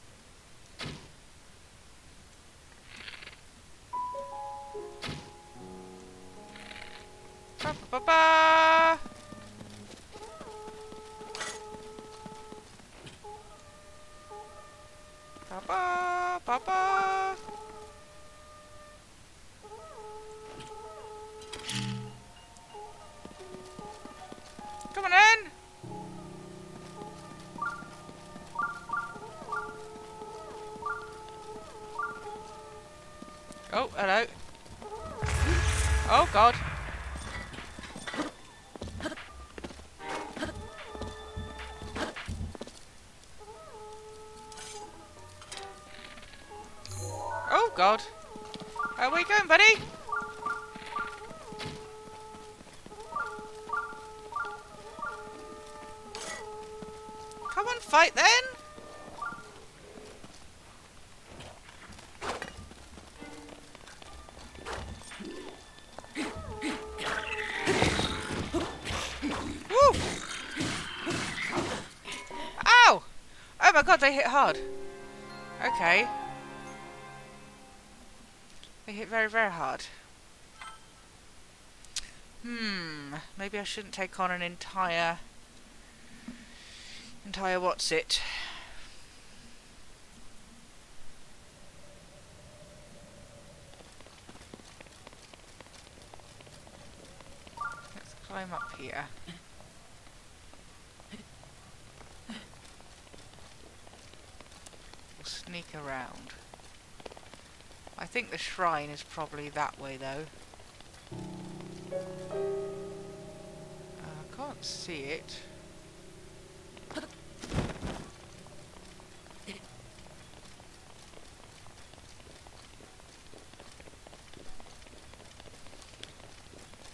god, they hit hard. Okay. They hit very, very hard. Hmm. Maybe I shouldn't take on an entire... Entire what's it? Let's climb up here. sneak around. I think the shrine is probably that way though. I can't see it.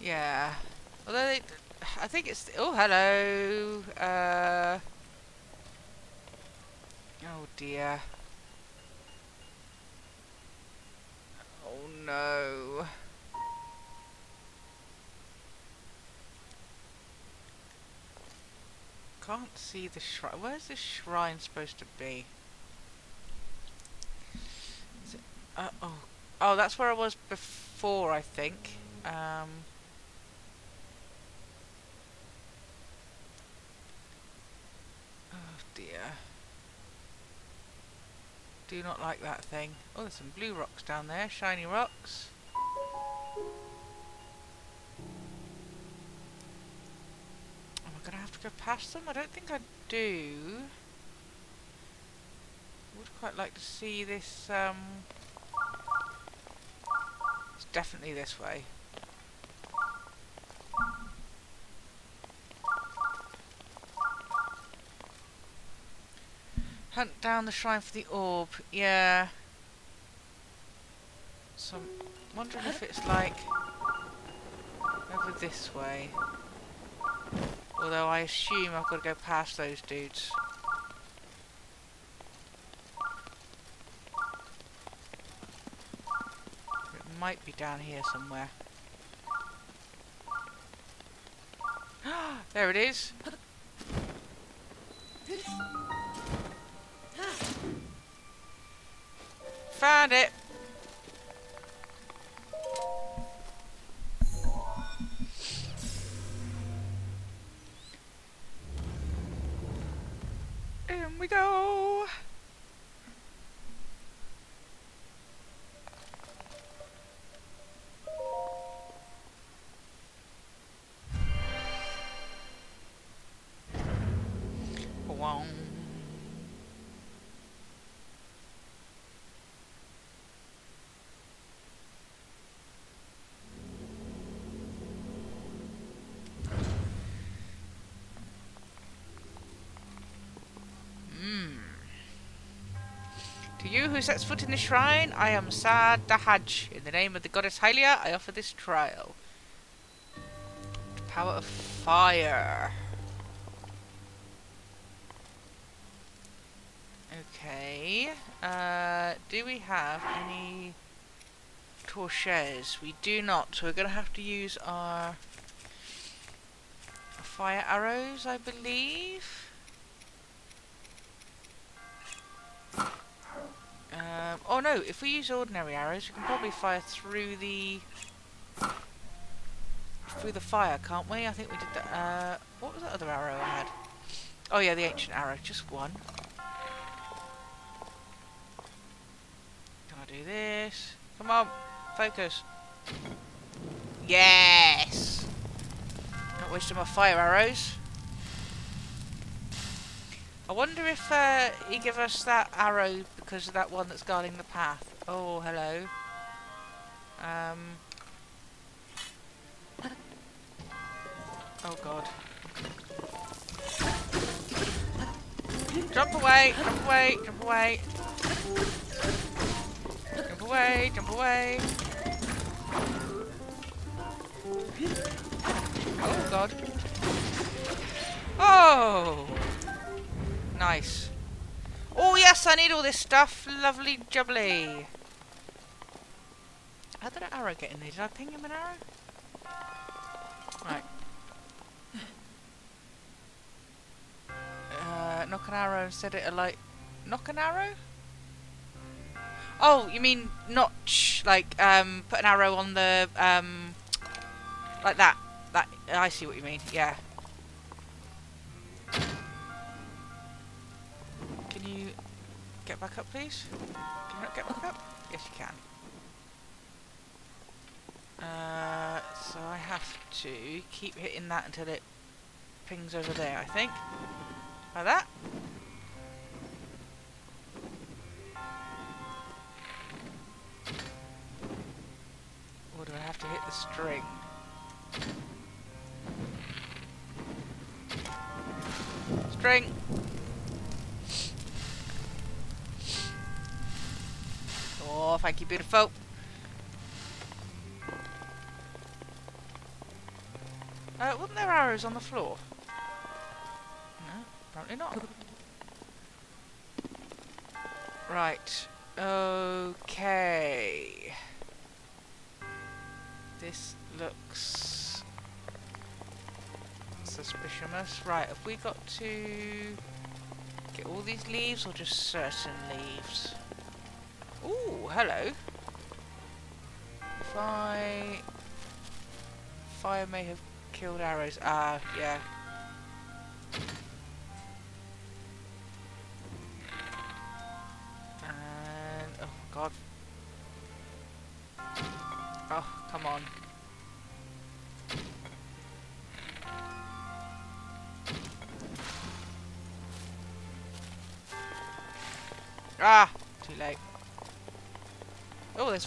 Yeah. Although they, I think it's. Oh, hello. Uh. Oh dear. Oh no. Can't see the shrine. Where's this shrine supposed to be? Uh, oh, oh, that's where I was before, I think. Um. Oh dear. Do not like that thing. Oh, there's some blue rocks down there, shiny rocks. To go past them? I don't think I do. Would quite like to see this. Um, it's definitely this way. Hunt down the shrine for the orb. Yeah. So I'm wondering if it's like over this way. Although I assume I've got to go past those dudes. It might be down here somewhere. <gasps> there it is. Found it. Who sets foot in the shrine, I am Sah Dahaj. In the name of the goddess Hylia, I offer this trial. The power of fire. Okay. Uh, do we have any torches? We do not, so we're going to have to use our fire arrows, I believe. Um, oh no, if we use ordinary arrows, we can probably fire through the through the fire, can't we? I think we did that. Uh, what was that other arrow I had? Oh yeah, the ancient arrow, just one. Can I do this? Come on, focus. Yes! Not wasting my fire arrows. I wonder if uh, he give us that arrow because of that one that's guarding the path. Oh, hello. Um. Oh god. Jump away! Jump away! Jump away! Jump away! Jump away! Oh god. Oh! Nice. Oh yes, I need all this stuff. Lovely jubbly. How did an arrow get in there? Did I ping him an arrow? Right. Uh, knock an arrow set it alight. Knock an arrow? Oh, you mean notch, like um, put an arrow on the um, like that. That I see what you mean. Yeah. Get back up, please. Can you not get back up? Yes, you can. Uh, so I have to keep hitting that until it pings over there, I think. Like that. Or do I have to hit the string? String! Thank you, beautiful. Uh, wasn't there arrows on the floor? No, apparently not. Right. Okay. This looks suspicious. Right, have we got to get all these leaves or just certain leaves? Ooh, hello. Fire. Fire may have killed arrows. Ah, yeah.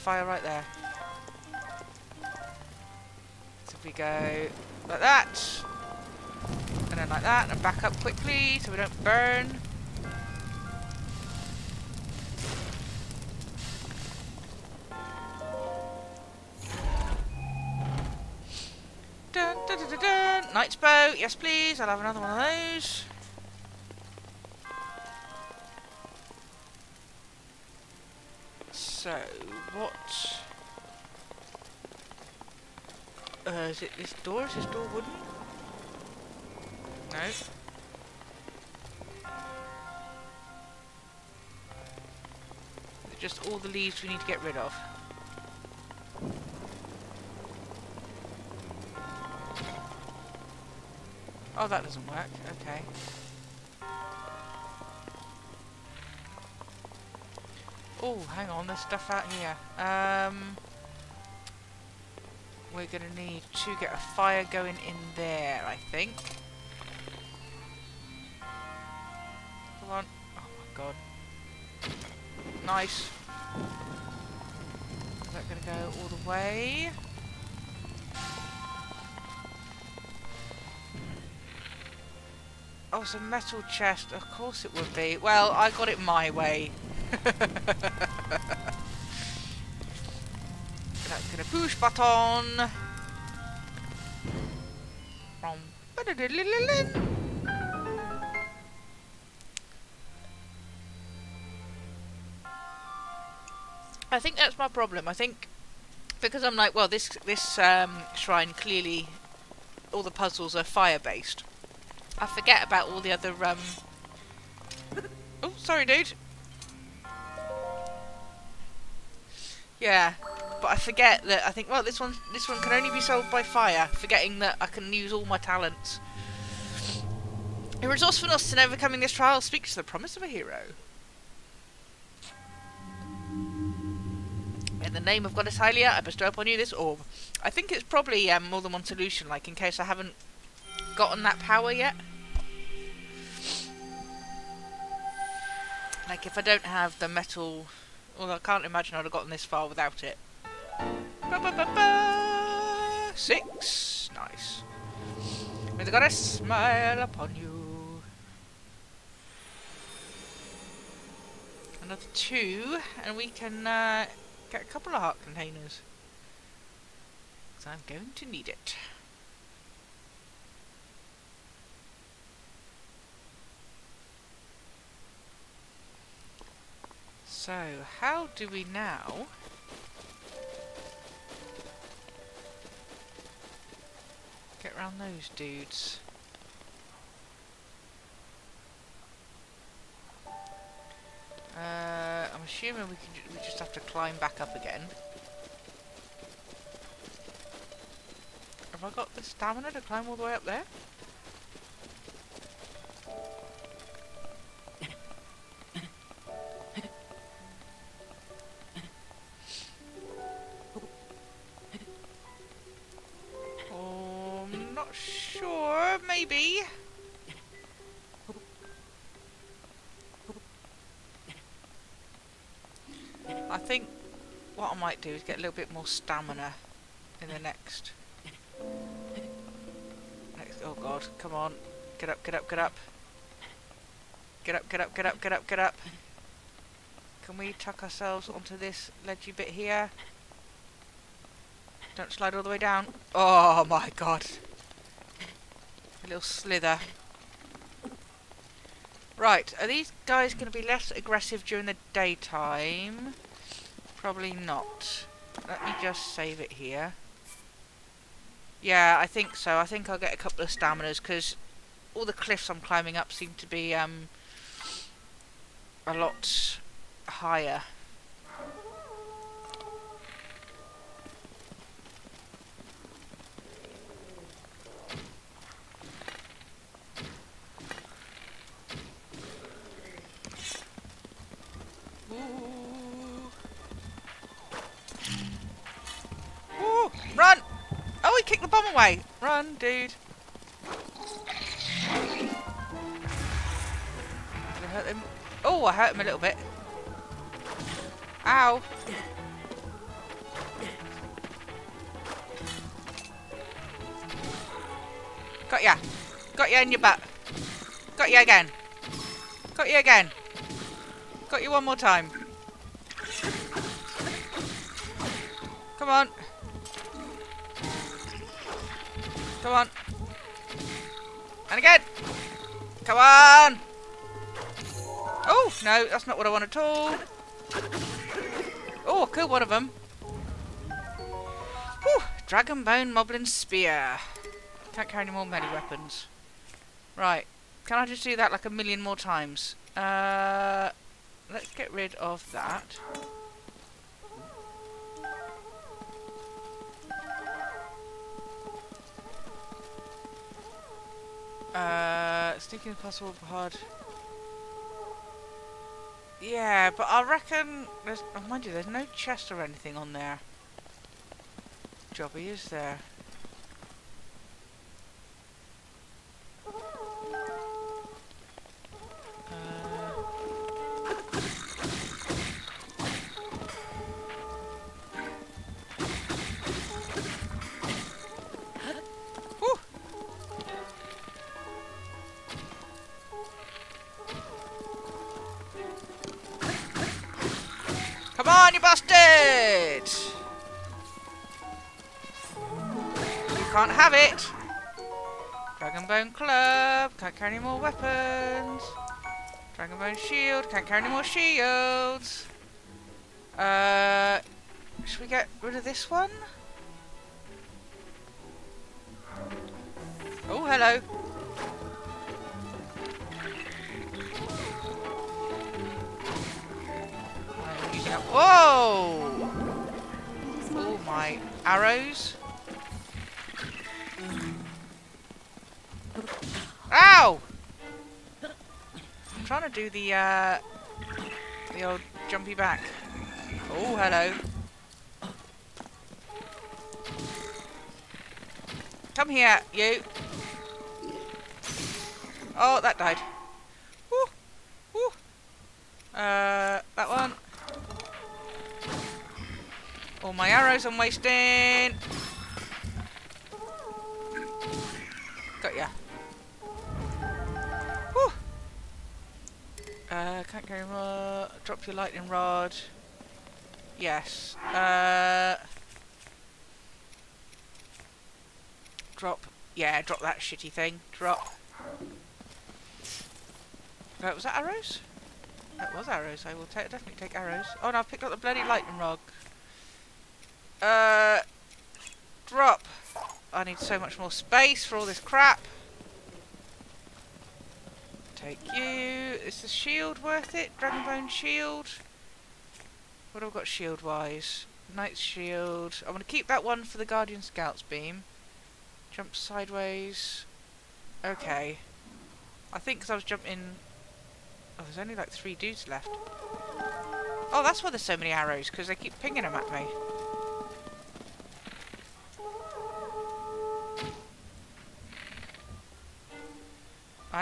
Fire right there. So if we go like that, and then like that, and back up quickly so we don't burn. Dun, dun, dun, dun, dun. Knight's bow, yes please, I'll have another one of those. Is it this door? Is this door wooden? No. Just all the leaves we need to get rid of? Oh, that doesn't work. Okay. Oh, hang on, there's stuff out here. Um, we're going to need to get a fire going in there, I think. Come on. Oh my god. Nice. Is that going to go all the way? Oh, it's a metal chest. Of course it would be. Well, I got it my way. <laughs> Push button. From I think that's my problem. I think because I'm like, well, this this um, shrine clearly, all the puzzles are fire based. I forget about all the other. Um... Oh, sorry, dude. Yeah, but I forget that I think well this one this one can only be solved by fire, forgetting that I can use all my talents. Your resourcefulness in overcoming this trial speaks to the promise of a hero. In the name of Goddess Hylia, I bestow upon you this orb. I think it's probably um, more than one solution, like in case I haven't gotten that power yet. Like if I don't have the metal well, I can't imagine I'd have gotten this far without it. Ba -ba -ba Six. Nice. May the goddess smile upon you. Another two, and we can uh, get a couple of heart containers. Because I'm going to need it. So, how do we now... Get around those dudes? Uh, I'm assuming we can we just have to climb back up again. Have I got the stamina to climb all the way up there? Or maybe... I think what I might do is get a little bit more stamina in the next... next oh god, come on. Get up, get up, get up. Get up, get up, get up, get up, get up. Can we tuck ourselves onto this ledgy bit here? Don't slide all the way down. Oh my god. A little slither. Right, are these guys going to be less aggressive during the daytime? Probably not. Let me just save it here. Yeah, I think so. I think I'll get a couple of staminas because all the cliffs I'm climbing up seem to be um, a lot higher. Ooh. Ooh, run! Kicked the bomb away. Run, dude. Did I hurt him? Oh, I hurt him a little bit. Ow. Got ya. Got ya in your butt. Got ya again. Got you again. Got you one more time. Come on. Come on. And again. Come on. Oh, no, that's not what I want at all. Oh, I killed one of them. Whew, Dragon Bone Moblin Spear. Can't carry any more melee weapons. Right, can I just do that like a million more times? Uh, let's get rid of that. Uh, sneaking impossible hard. Yeah, but I reckon there's. Oh, mind you, there's no chest or anything on there. Jobby, is there? Have it! Dragon Bone Club, can't carry any more weapons. Dragon Bone Shield, can't carry any more shields. Uh, should we get rid of this one? Oh, hello. Whoa! My Oh my arrows. Ow! I'm trying to do the uh the old jumpy back. Oh hello. Come here, you. Oh, that died. Woo! Woo! Uh, that one. All my arrows I'm wasting. Got ya. Whew. Uh, can't carry more. Drop your lightning rod. Yes. Uh. Drop. Yeah, drop that shitty thing. Drop. Uh, was that arrows? That was arrows. I will definitely take arrows. Oh no, I've picked up the bloody lightning rod. Uh, drop. I need so much more space for all this crap. Take you. Is the shield worth it? Dragonbone shield. What have I got shield wise? Knight's shield. I'm going to keep that one for the Guardian Scout's beam. Jump sideways. Okay. I think because I was jumping... Oh, there's only like three dudes left. Oh, that's why there's so many arrows, because they keep pinging them at me.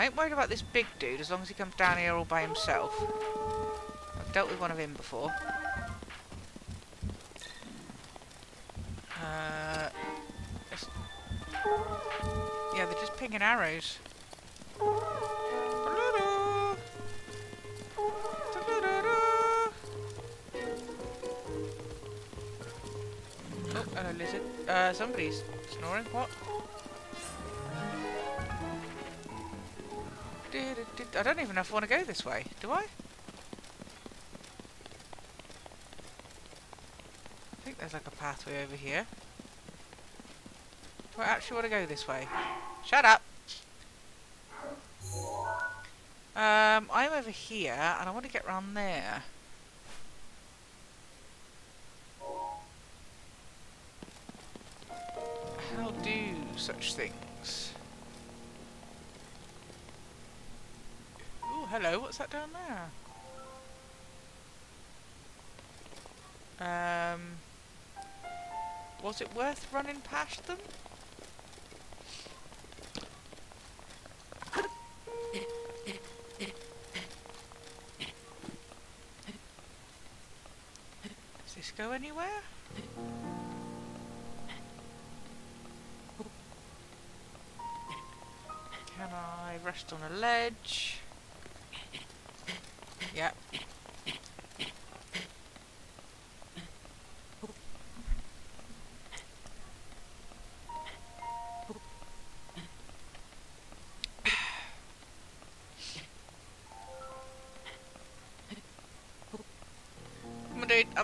I ain't worried about this big dude as long as he comes down here all by himself. I've dealt with one of him before. Uh, Yeah, they're just pinging arrows. Oh, hello, lizard. Uh, somebody's snoring. What? Du-du-du- I don't even know if I want to go this way. Do I? I think there's like a pathway over here. Do I actually want to go this way? Shut up! Um, I'm over here, and I want to get round there. Was it worth running past them? Does this go anywhere? Can I rest on a ledge?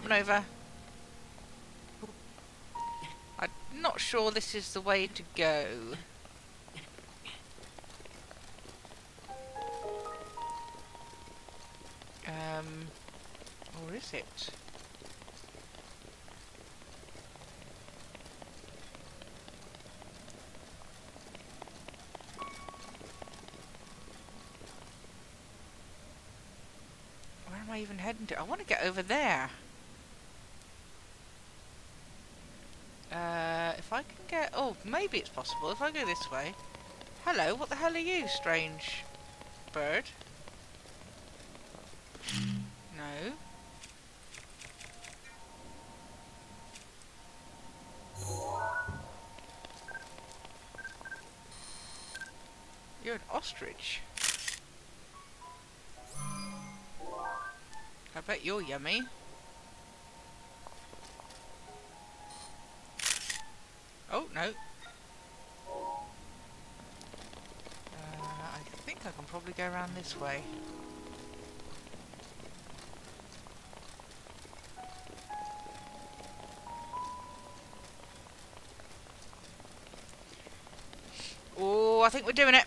Over. I'm not sure this is the way to go. Um, or is it? Where am I even heading to? I want to get over there. Uh, if I can get... Oh, maybe it's possible. If I go this way. Hello, what the hell are you, strange bird? No. You're an ostrich. I bet you're yummy. Oh, no. I can probably go around this way. Oh, I think we're doing it.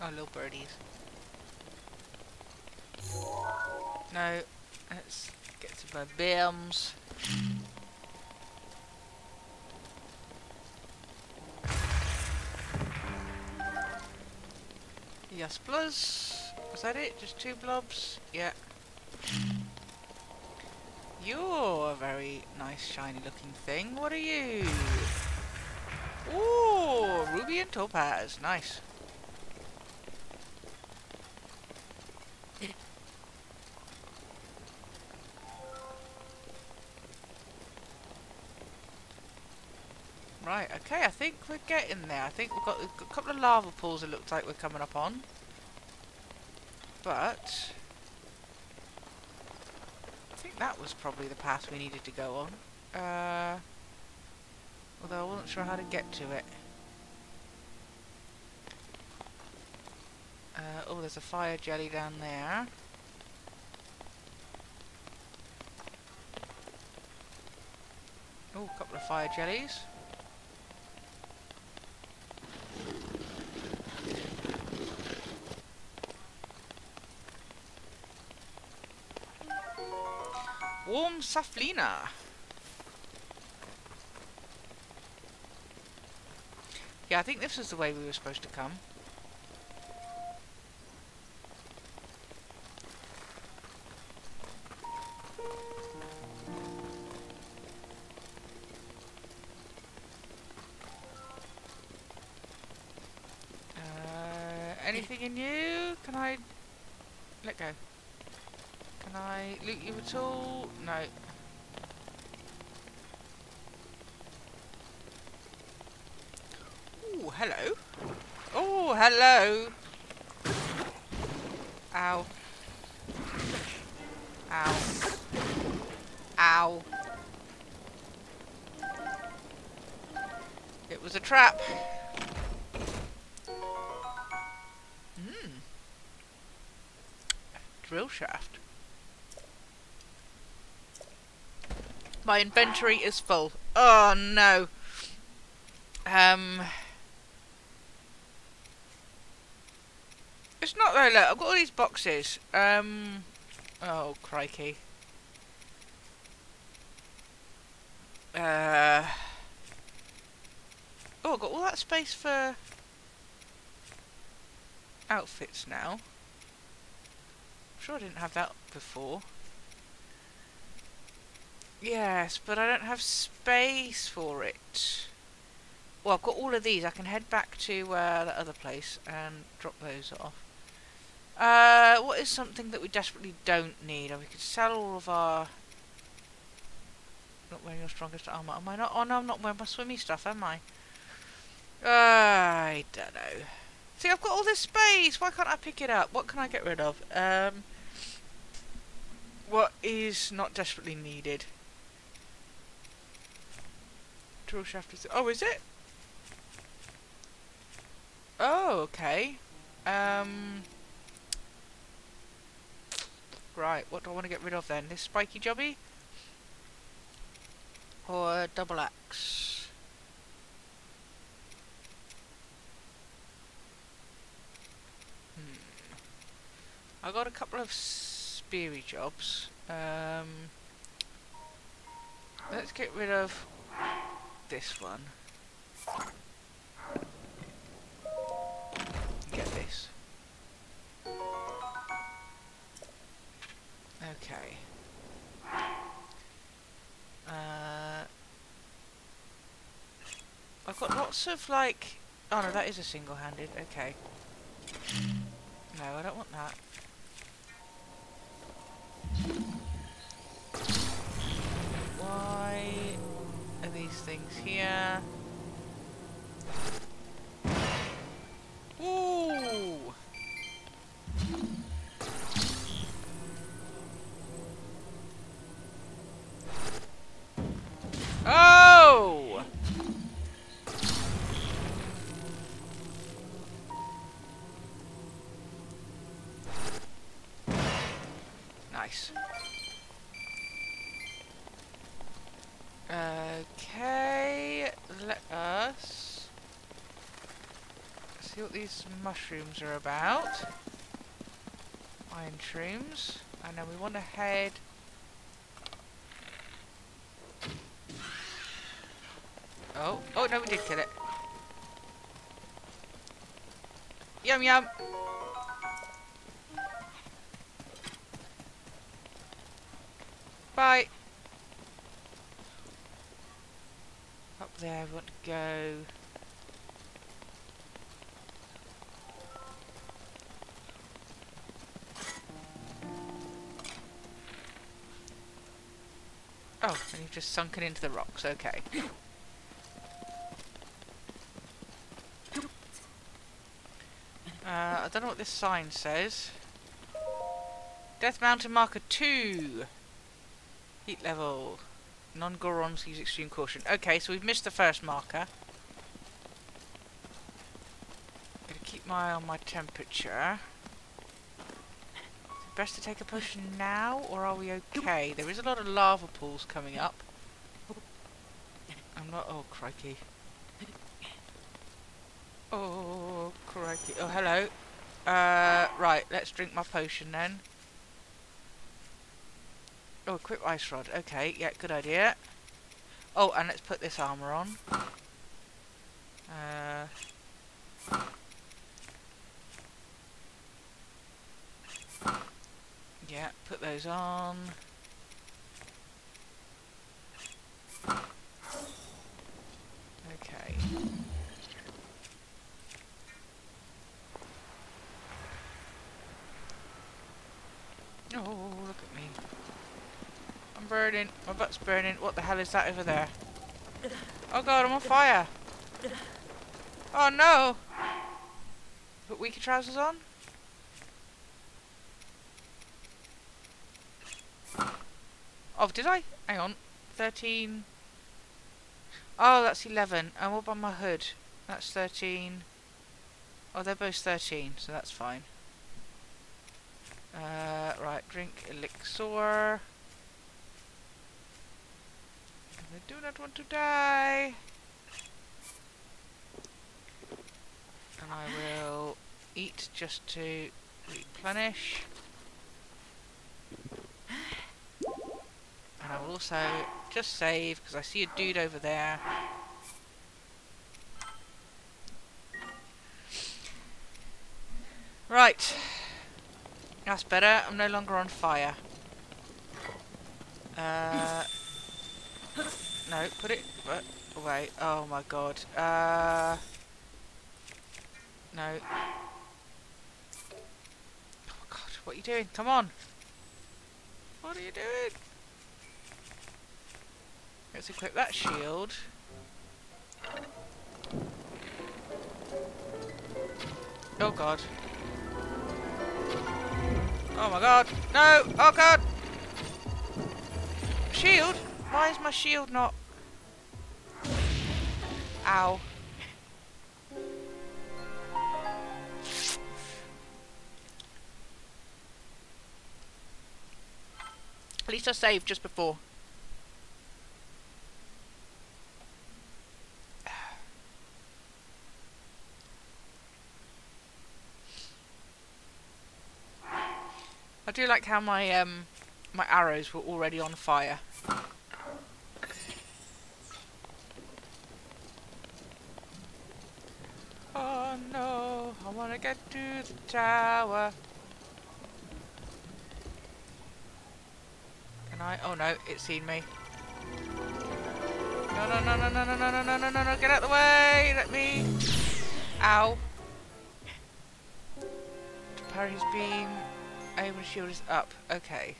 Oh, little birdies. No, let's get to my bims. Plus. Was that it? Just two blobs? Yeah. You're a very nice shiny looking thing. What are you? Ooh, ruby and topaz. Nice. Right, okay, I think we're getting there. I think we've got a couple of lava pools it looks like we're coming up on. But... I think that was probably the path we needed to go on. Uh, although I wasn't sure how to get to it. Uh, oh, there's a fire jelly down there. Oh, a couple of fire jellies. Saflina. Yeah, I think this is the way we were supposed to come. Uh, anything in you? Can I let go? Loot you at all? No. Ooh, hello. Oh, hello. My inventory is full. Oh no. Um. It's not though. Look, I've got all these boxes. Um. Oh crikey. Uh. Oh, I've got all that space for outfits now. I'm sure I didn't have that before. Yes, but I don't have space for it. Well, I've got all of these. I can head back to uh, that other place and drop those off. Uh, what is something that we desperately don't need? Oh, we could sell all of our... Not wearing your strongest armour. Am I not? Oh no, I'm not wearing my swimmy stuff, am I? I don't know. See, I've got all this space. Why can't I pick it up? What can I get rid of? Um, what is not desperately needed? Shaft is. Oh, is it? Oh, okay. Um. Right, what do I want to get rid of then? This spiky jobby? Or double axe? Hmm. I got a couple of speary jobs. Um, let's get rid of this one. Get this. Okay. Uh, I've got lots of like. Oh no, that is a single-handed. Okay. No, I don't want that. Why are these things here? Ooh! Oh! Nice. Okay, let us see what these mushrooms are about. Iron shrooms. And then we want to head Oh, oh no, we did kill it. Yum yum. Bye. There, we want to go. Oh, and you've just sunken into the rocks, okay. Uh, I don't know what this sign says. Death Mountain Marker 2. Heat level. Non-Gorons use extreme caution. Okay, so we've missed the first marker. Gonna keep my eye on my temperature. Is it best to take a potion now, or are we okay? There is a lot of lava pools coming up. I'm not... Oh, crikey. Oh, crikey. Oh, hello. Uh, right, let's drink my potion then. Oh, quick ice rod. Okay, yeah, good idea. Oh, and let's put this armour on. Uh, yeah, put those on. Okay. Oh, look at me. Burning. My butt's burning. What the hell is that over there? Oh god, I'm on fire. Oh no! Put weaker trousers on? Oh, did I? Hang on. 13. Oh, that's 11. And what about my hood? That's 13. Oh, they're both 13, so that's fine. Uh, right, drink elixir. I do not want to die. And I will eat just to replenish. And I will also just save because I see a dude over there. Right. That's better. I'm no longer on fire. Uh, no, put it but away. Oh my god. Uh, no. Oh god, what are you doing? Come on. What are you doing? Let's equip that shield. Oh god. Oh my god. No! Oh god! Shield? Why is my shield not... Ow. At least I saved just before. I do like how my um my arrows were already on fire. Oh no, I wanna get to the tower. Can I? Oh no, it's seen me. No, no, no, no, no, no, no, no, no, no, no, get out of the way! Let me... Ow. To parry his beam, aim and shield is up. Okay.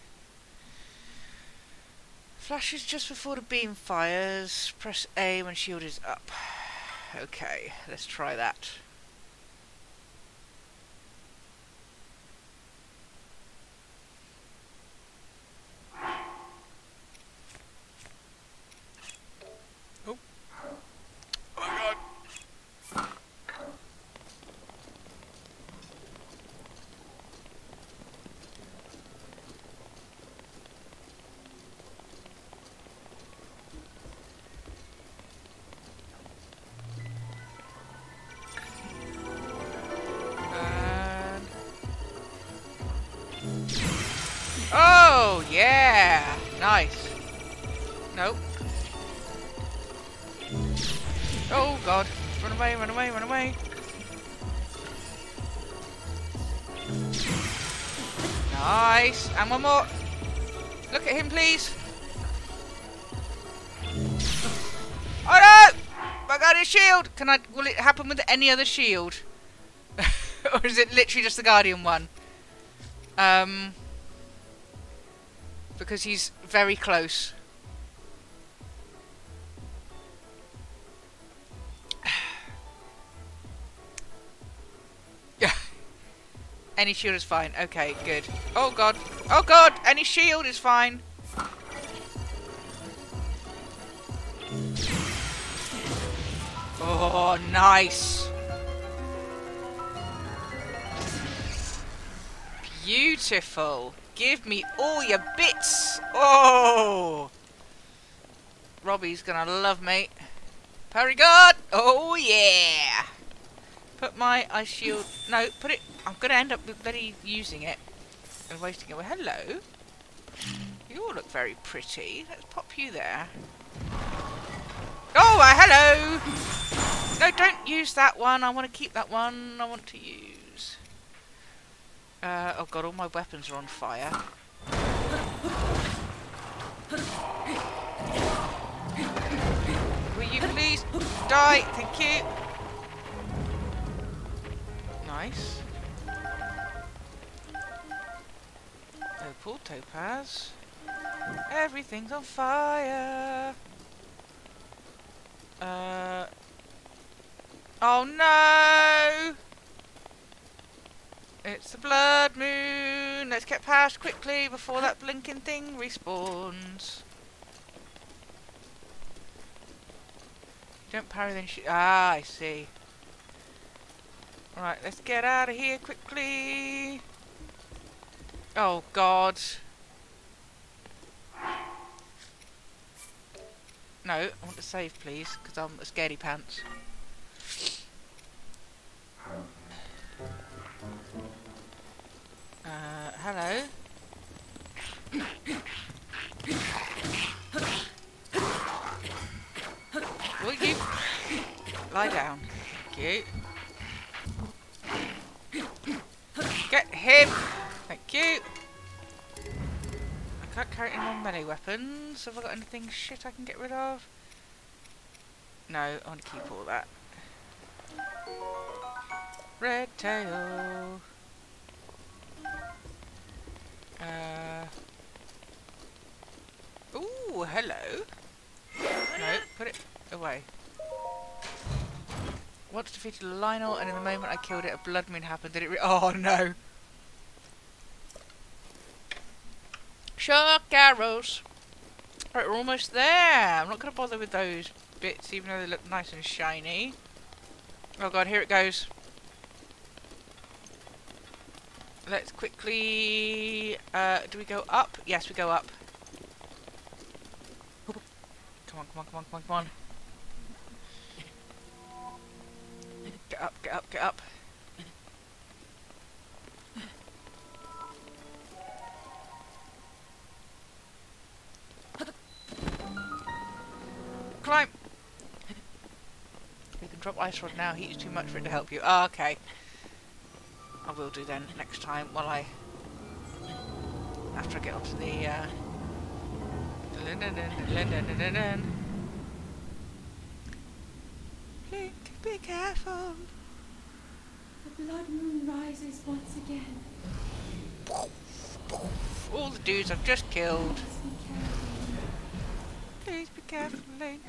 Flashes just before the beam fires. Press A when shield is up. Okay, let's try that. Any other shield? <laughs> or is it literally just the Guardian one? Um, because he's very close. Yeah. <sighs> Any shield is fine. Okay, good. Oh god. Oh god! Any shield is fine. Oh, nice. Beautiful. Give me all your bits. Oh. Robbie's gonna love me. Parry guard. Oh yeah. Put my ice shield. No, put it. I'm gonna end up bloody using it and wasting it. Well, hello. You all look very pretty. Let's pop you there. Oh, uh, hello. No, don't use that one. I want to keep that one. I want to use. Uh, oh god, all my weapons are on fire. Will you please die? Thank you. Nice. Opal, topaz. Everything's on fire. Uh. Oh no! It's the blood moon. Let's get past quickly before that blinking thing respawns. Don't parry then shoot. Ah, I see. Alright, let's get out of here quickly. Oh god. No, I want to save please, because I'm a scaredy pants. Weapons. Have I got anything shit I can get rid of? No, I want to keep all that. Red tail. Uh. Ooh, hello. No, put it away. Once defeated Lynel, and in the moment I killed it, a blood moon happened. Did it? Oh no! Shark arrows. Right, we're almost there. I'm not going to bother with those bits, even though they look nice and shiny. Oh god, here it goes. Let's quickly... Uh, do we go up? Yes, we go up. Come on, come on, come on, come on, come on. Get up, get up, get up. Climb! You can drop ice rod now, heat is too much for it to help you. Ah, okay. I will do then next time while I... After I get onto the... Uh, Link, be careful. The blood moon rises once again. All the dudes I've just killed. Please be careful, Link.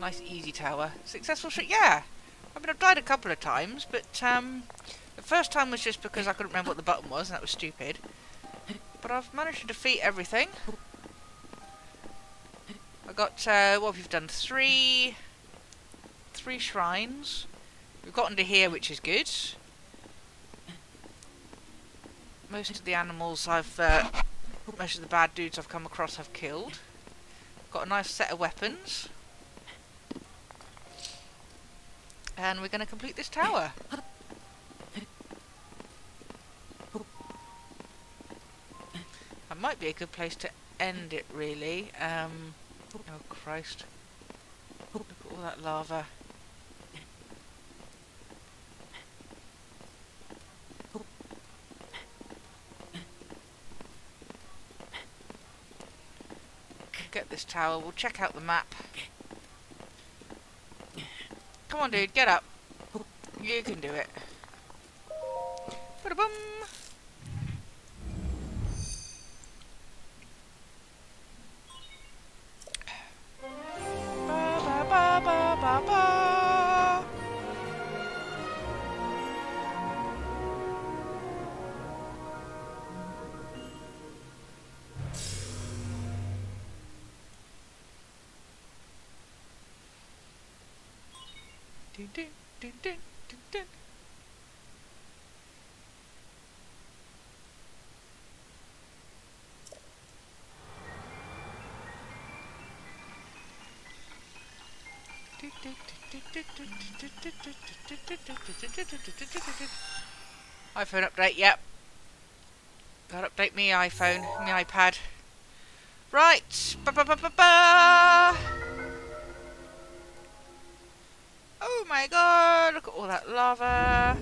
Nice easy tower. Successful shot, yeah! I mean, I've died a couple of times, but um, the first time was just because I couldn't remember what the button was, and that was stupid. But I've managed to defeat everything. I got, uh, what have we done? Three, three shrines. We've gotten to here, which is good. Most of the animals I've, uh, most of the bad dudes I've come across I've killed. Got a nice set of weapons. And we're going to complete this tower. That might be a good place to end it, really. Um, oh, Christ. Look at all that lava. Get this tower. We'll check out the map. Come on, dude, get up. You can do it. Ba-da-bum. iPhone update, yep. Gotta update me iPhone, me iPad. Right, ba ba ba. Oh my god, look at all that lava.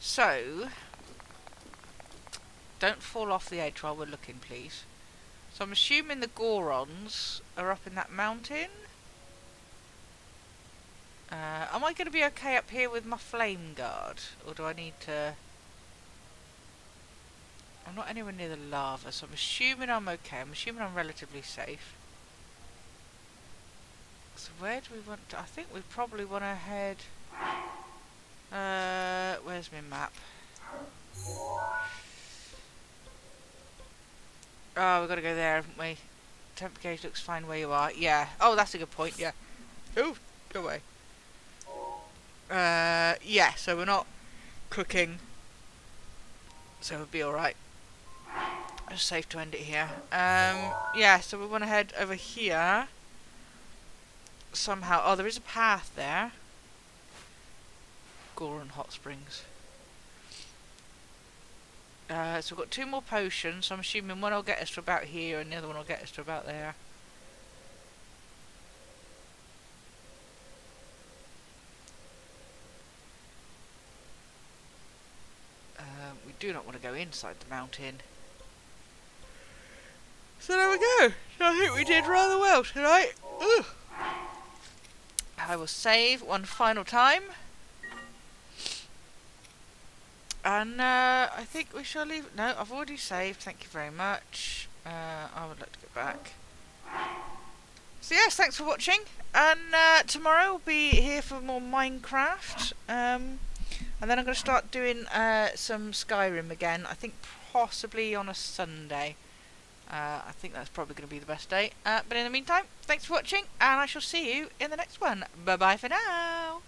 So, don't fall off the edge while we're looking, please. I'm assuming the Gorons are up in that mountain. Uh, am I going to be okay up here with my flame guard? Or do I need to... I'm not anywhere near the lava, so I'm assuming I'm okay. I'm assuming I'm relatively safe. So where do we want to... I think we probably want to head... Uh, where's my map? Oh, we've got to go there, haven't we? Temp gauge looks fine where you are. Yeah. Oh, that's a good point, yeah. Oh, go away. Uh, yeah, so we're not cooking. So we'll be alright. It's safe to end it here. Um, yeah, so we want to head over here. Somehow. Oh, there is a path there. Goron Hot Springs. Uh, so we've got two more potions, I'm assuming one will get us to about here and the other one will get us to about there. Um, we do not want to go inside the mountain. So there we go. So I think we did rather well tonight. Ugh. I will save one final time. And uh, I think we shall leave. No, I've already saved. Thank you very much. Uh, I would like to go back. So yes, thanks for watching. And uh, tomorrow we'll be here for more Minecraft. Um, and then I'm going to start doing uh, some Skyrim again. I think possibly on a Sunday. Uh, I think that's probably going to be the best day. Uh, but in the meantime, thanks for watching, and I shall see you in the next one. Bye bye for now.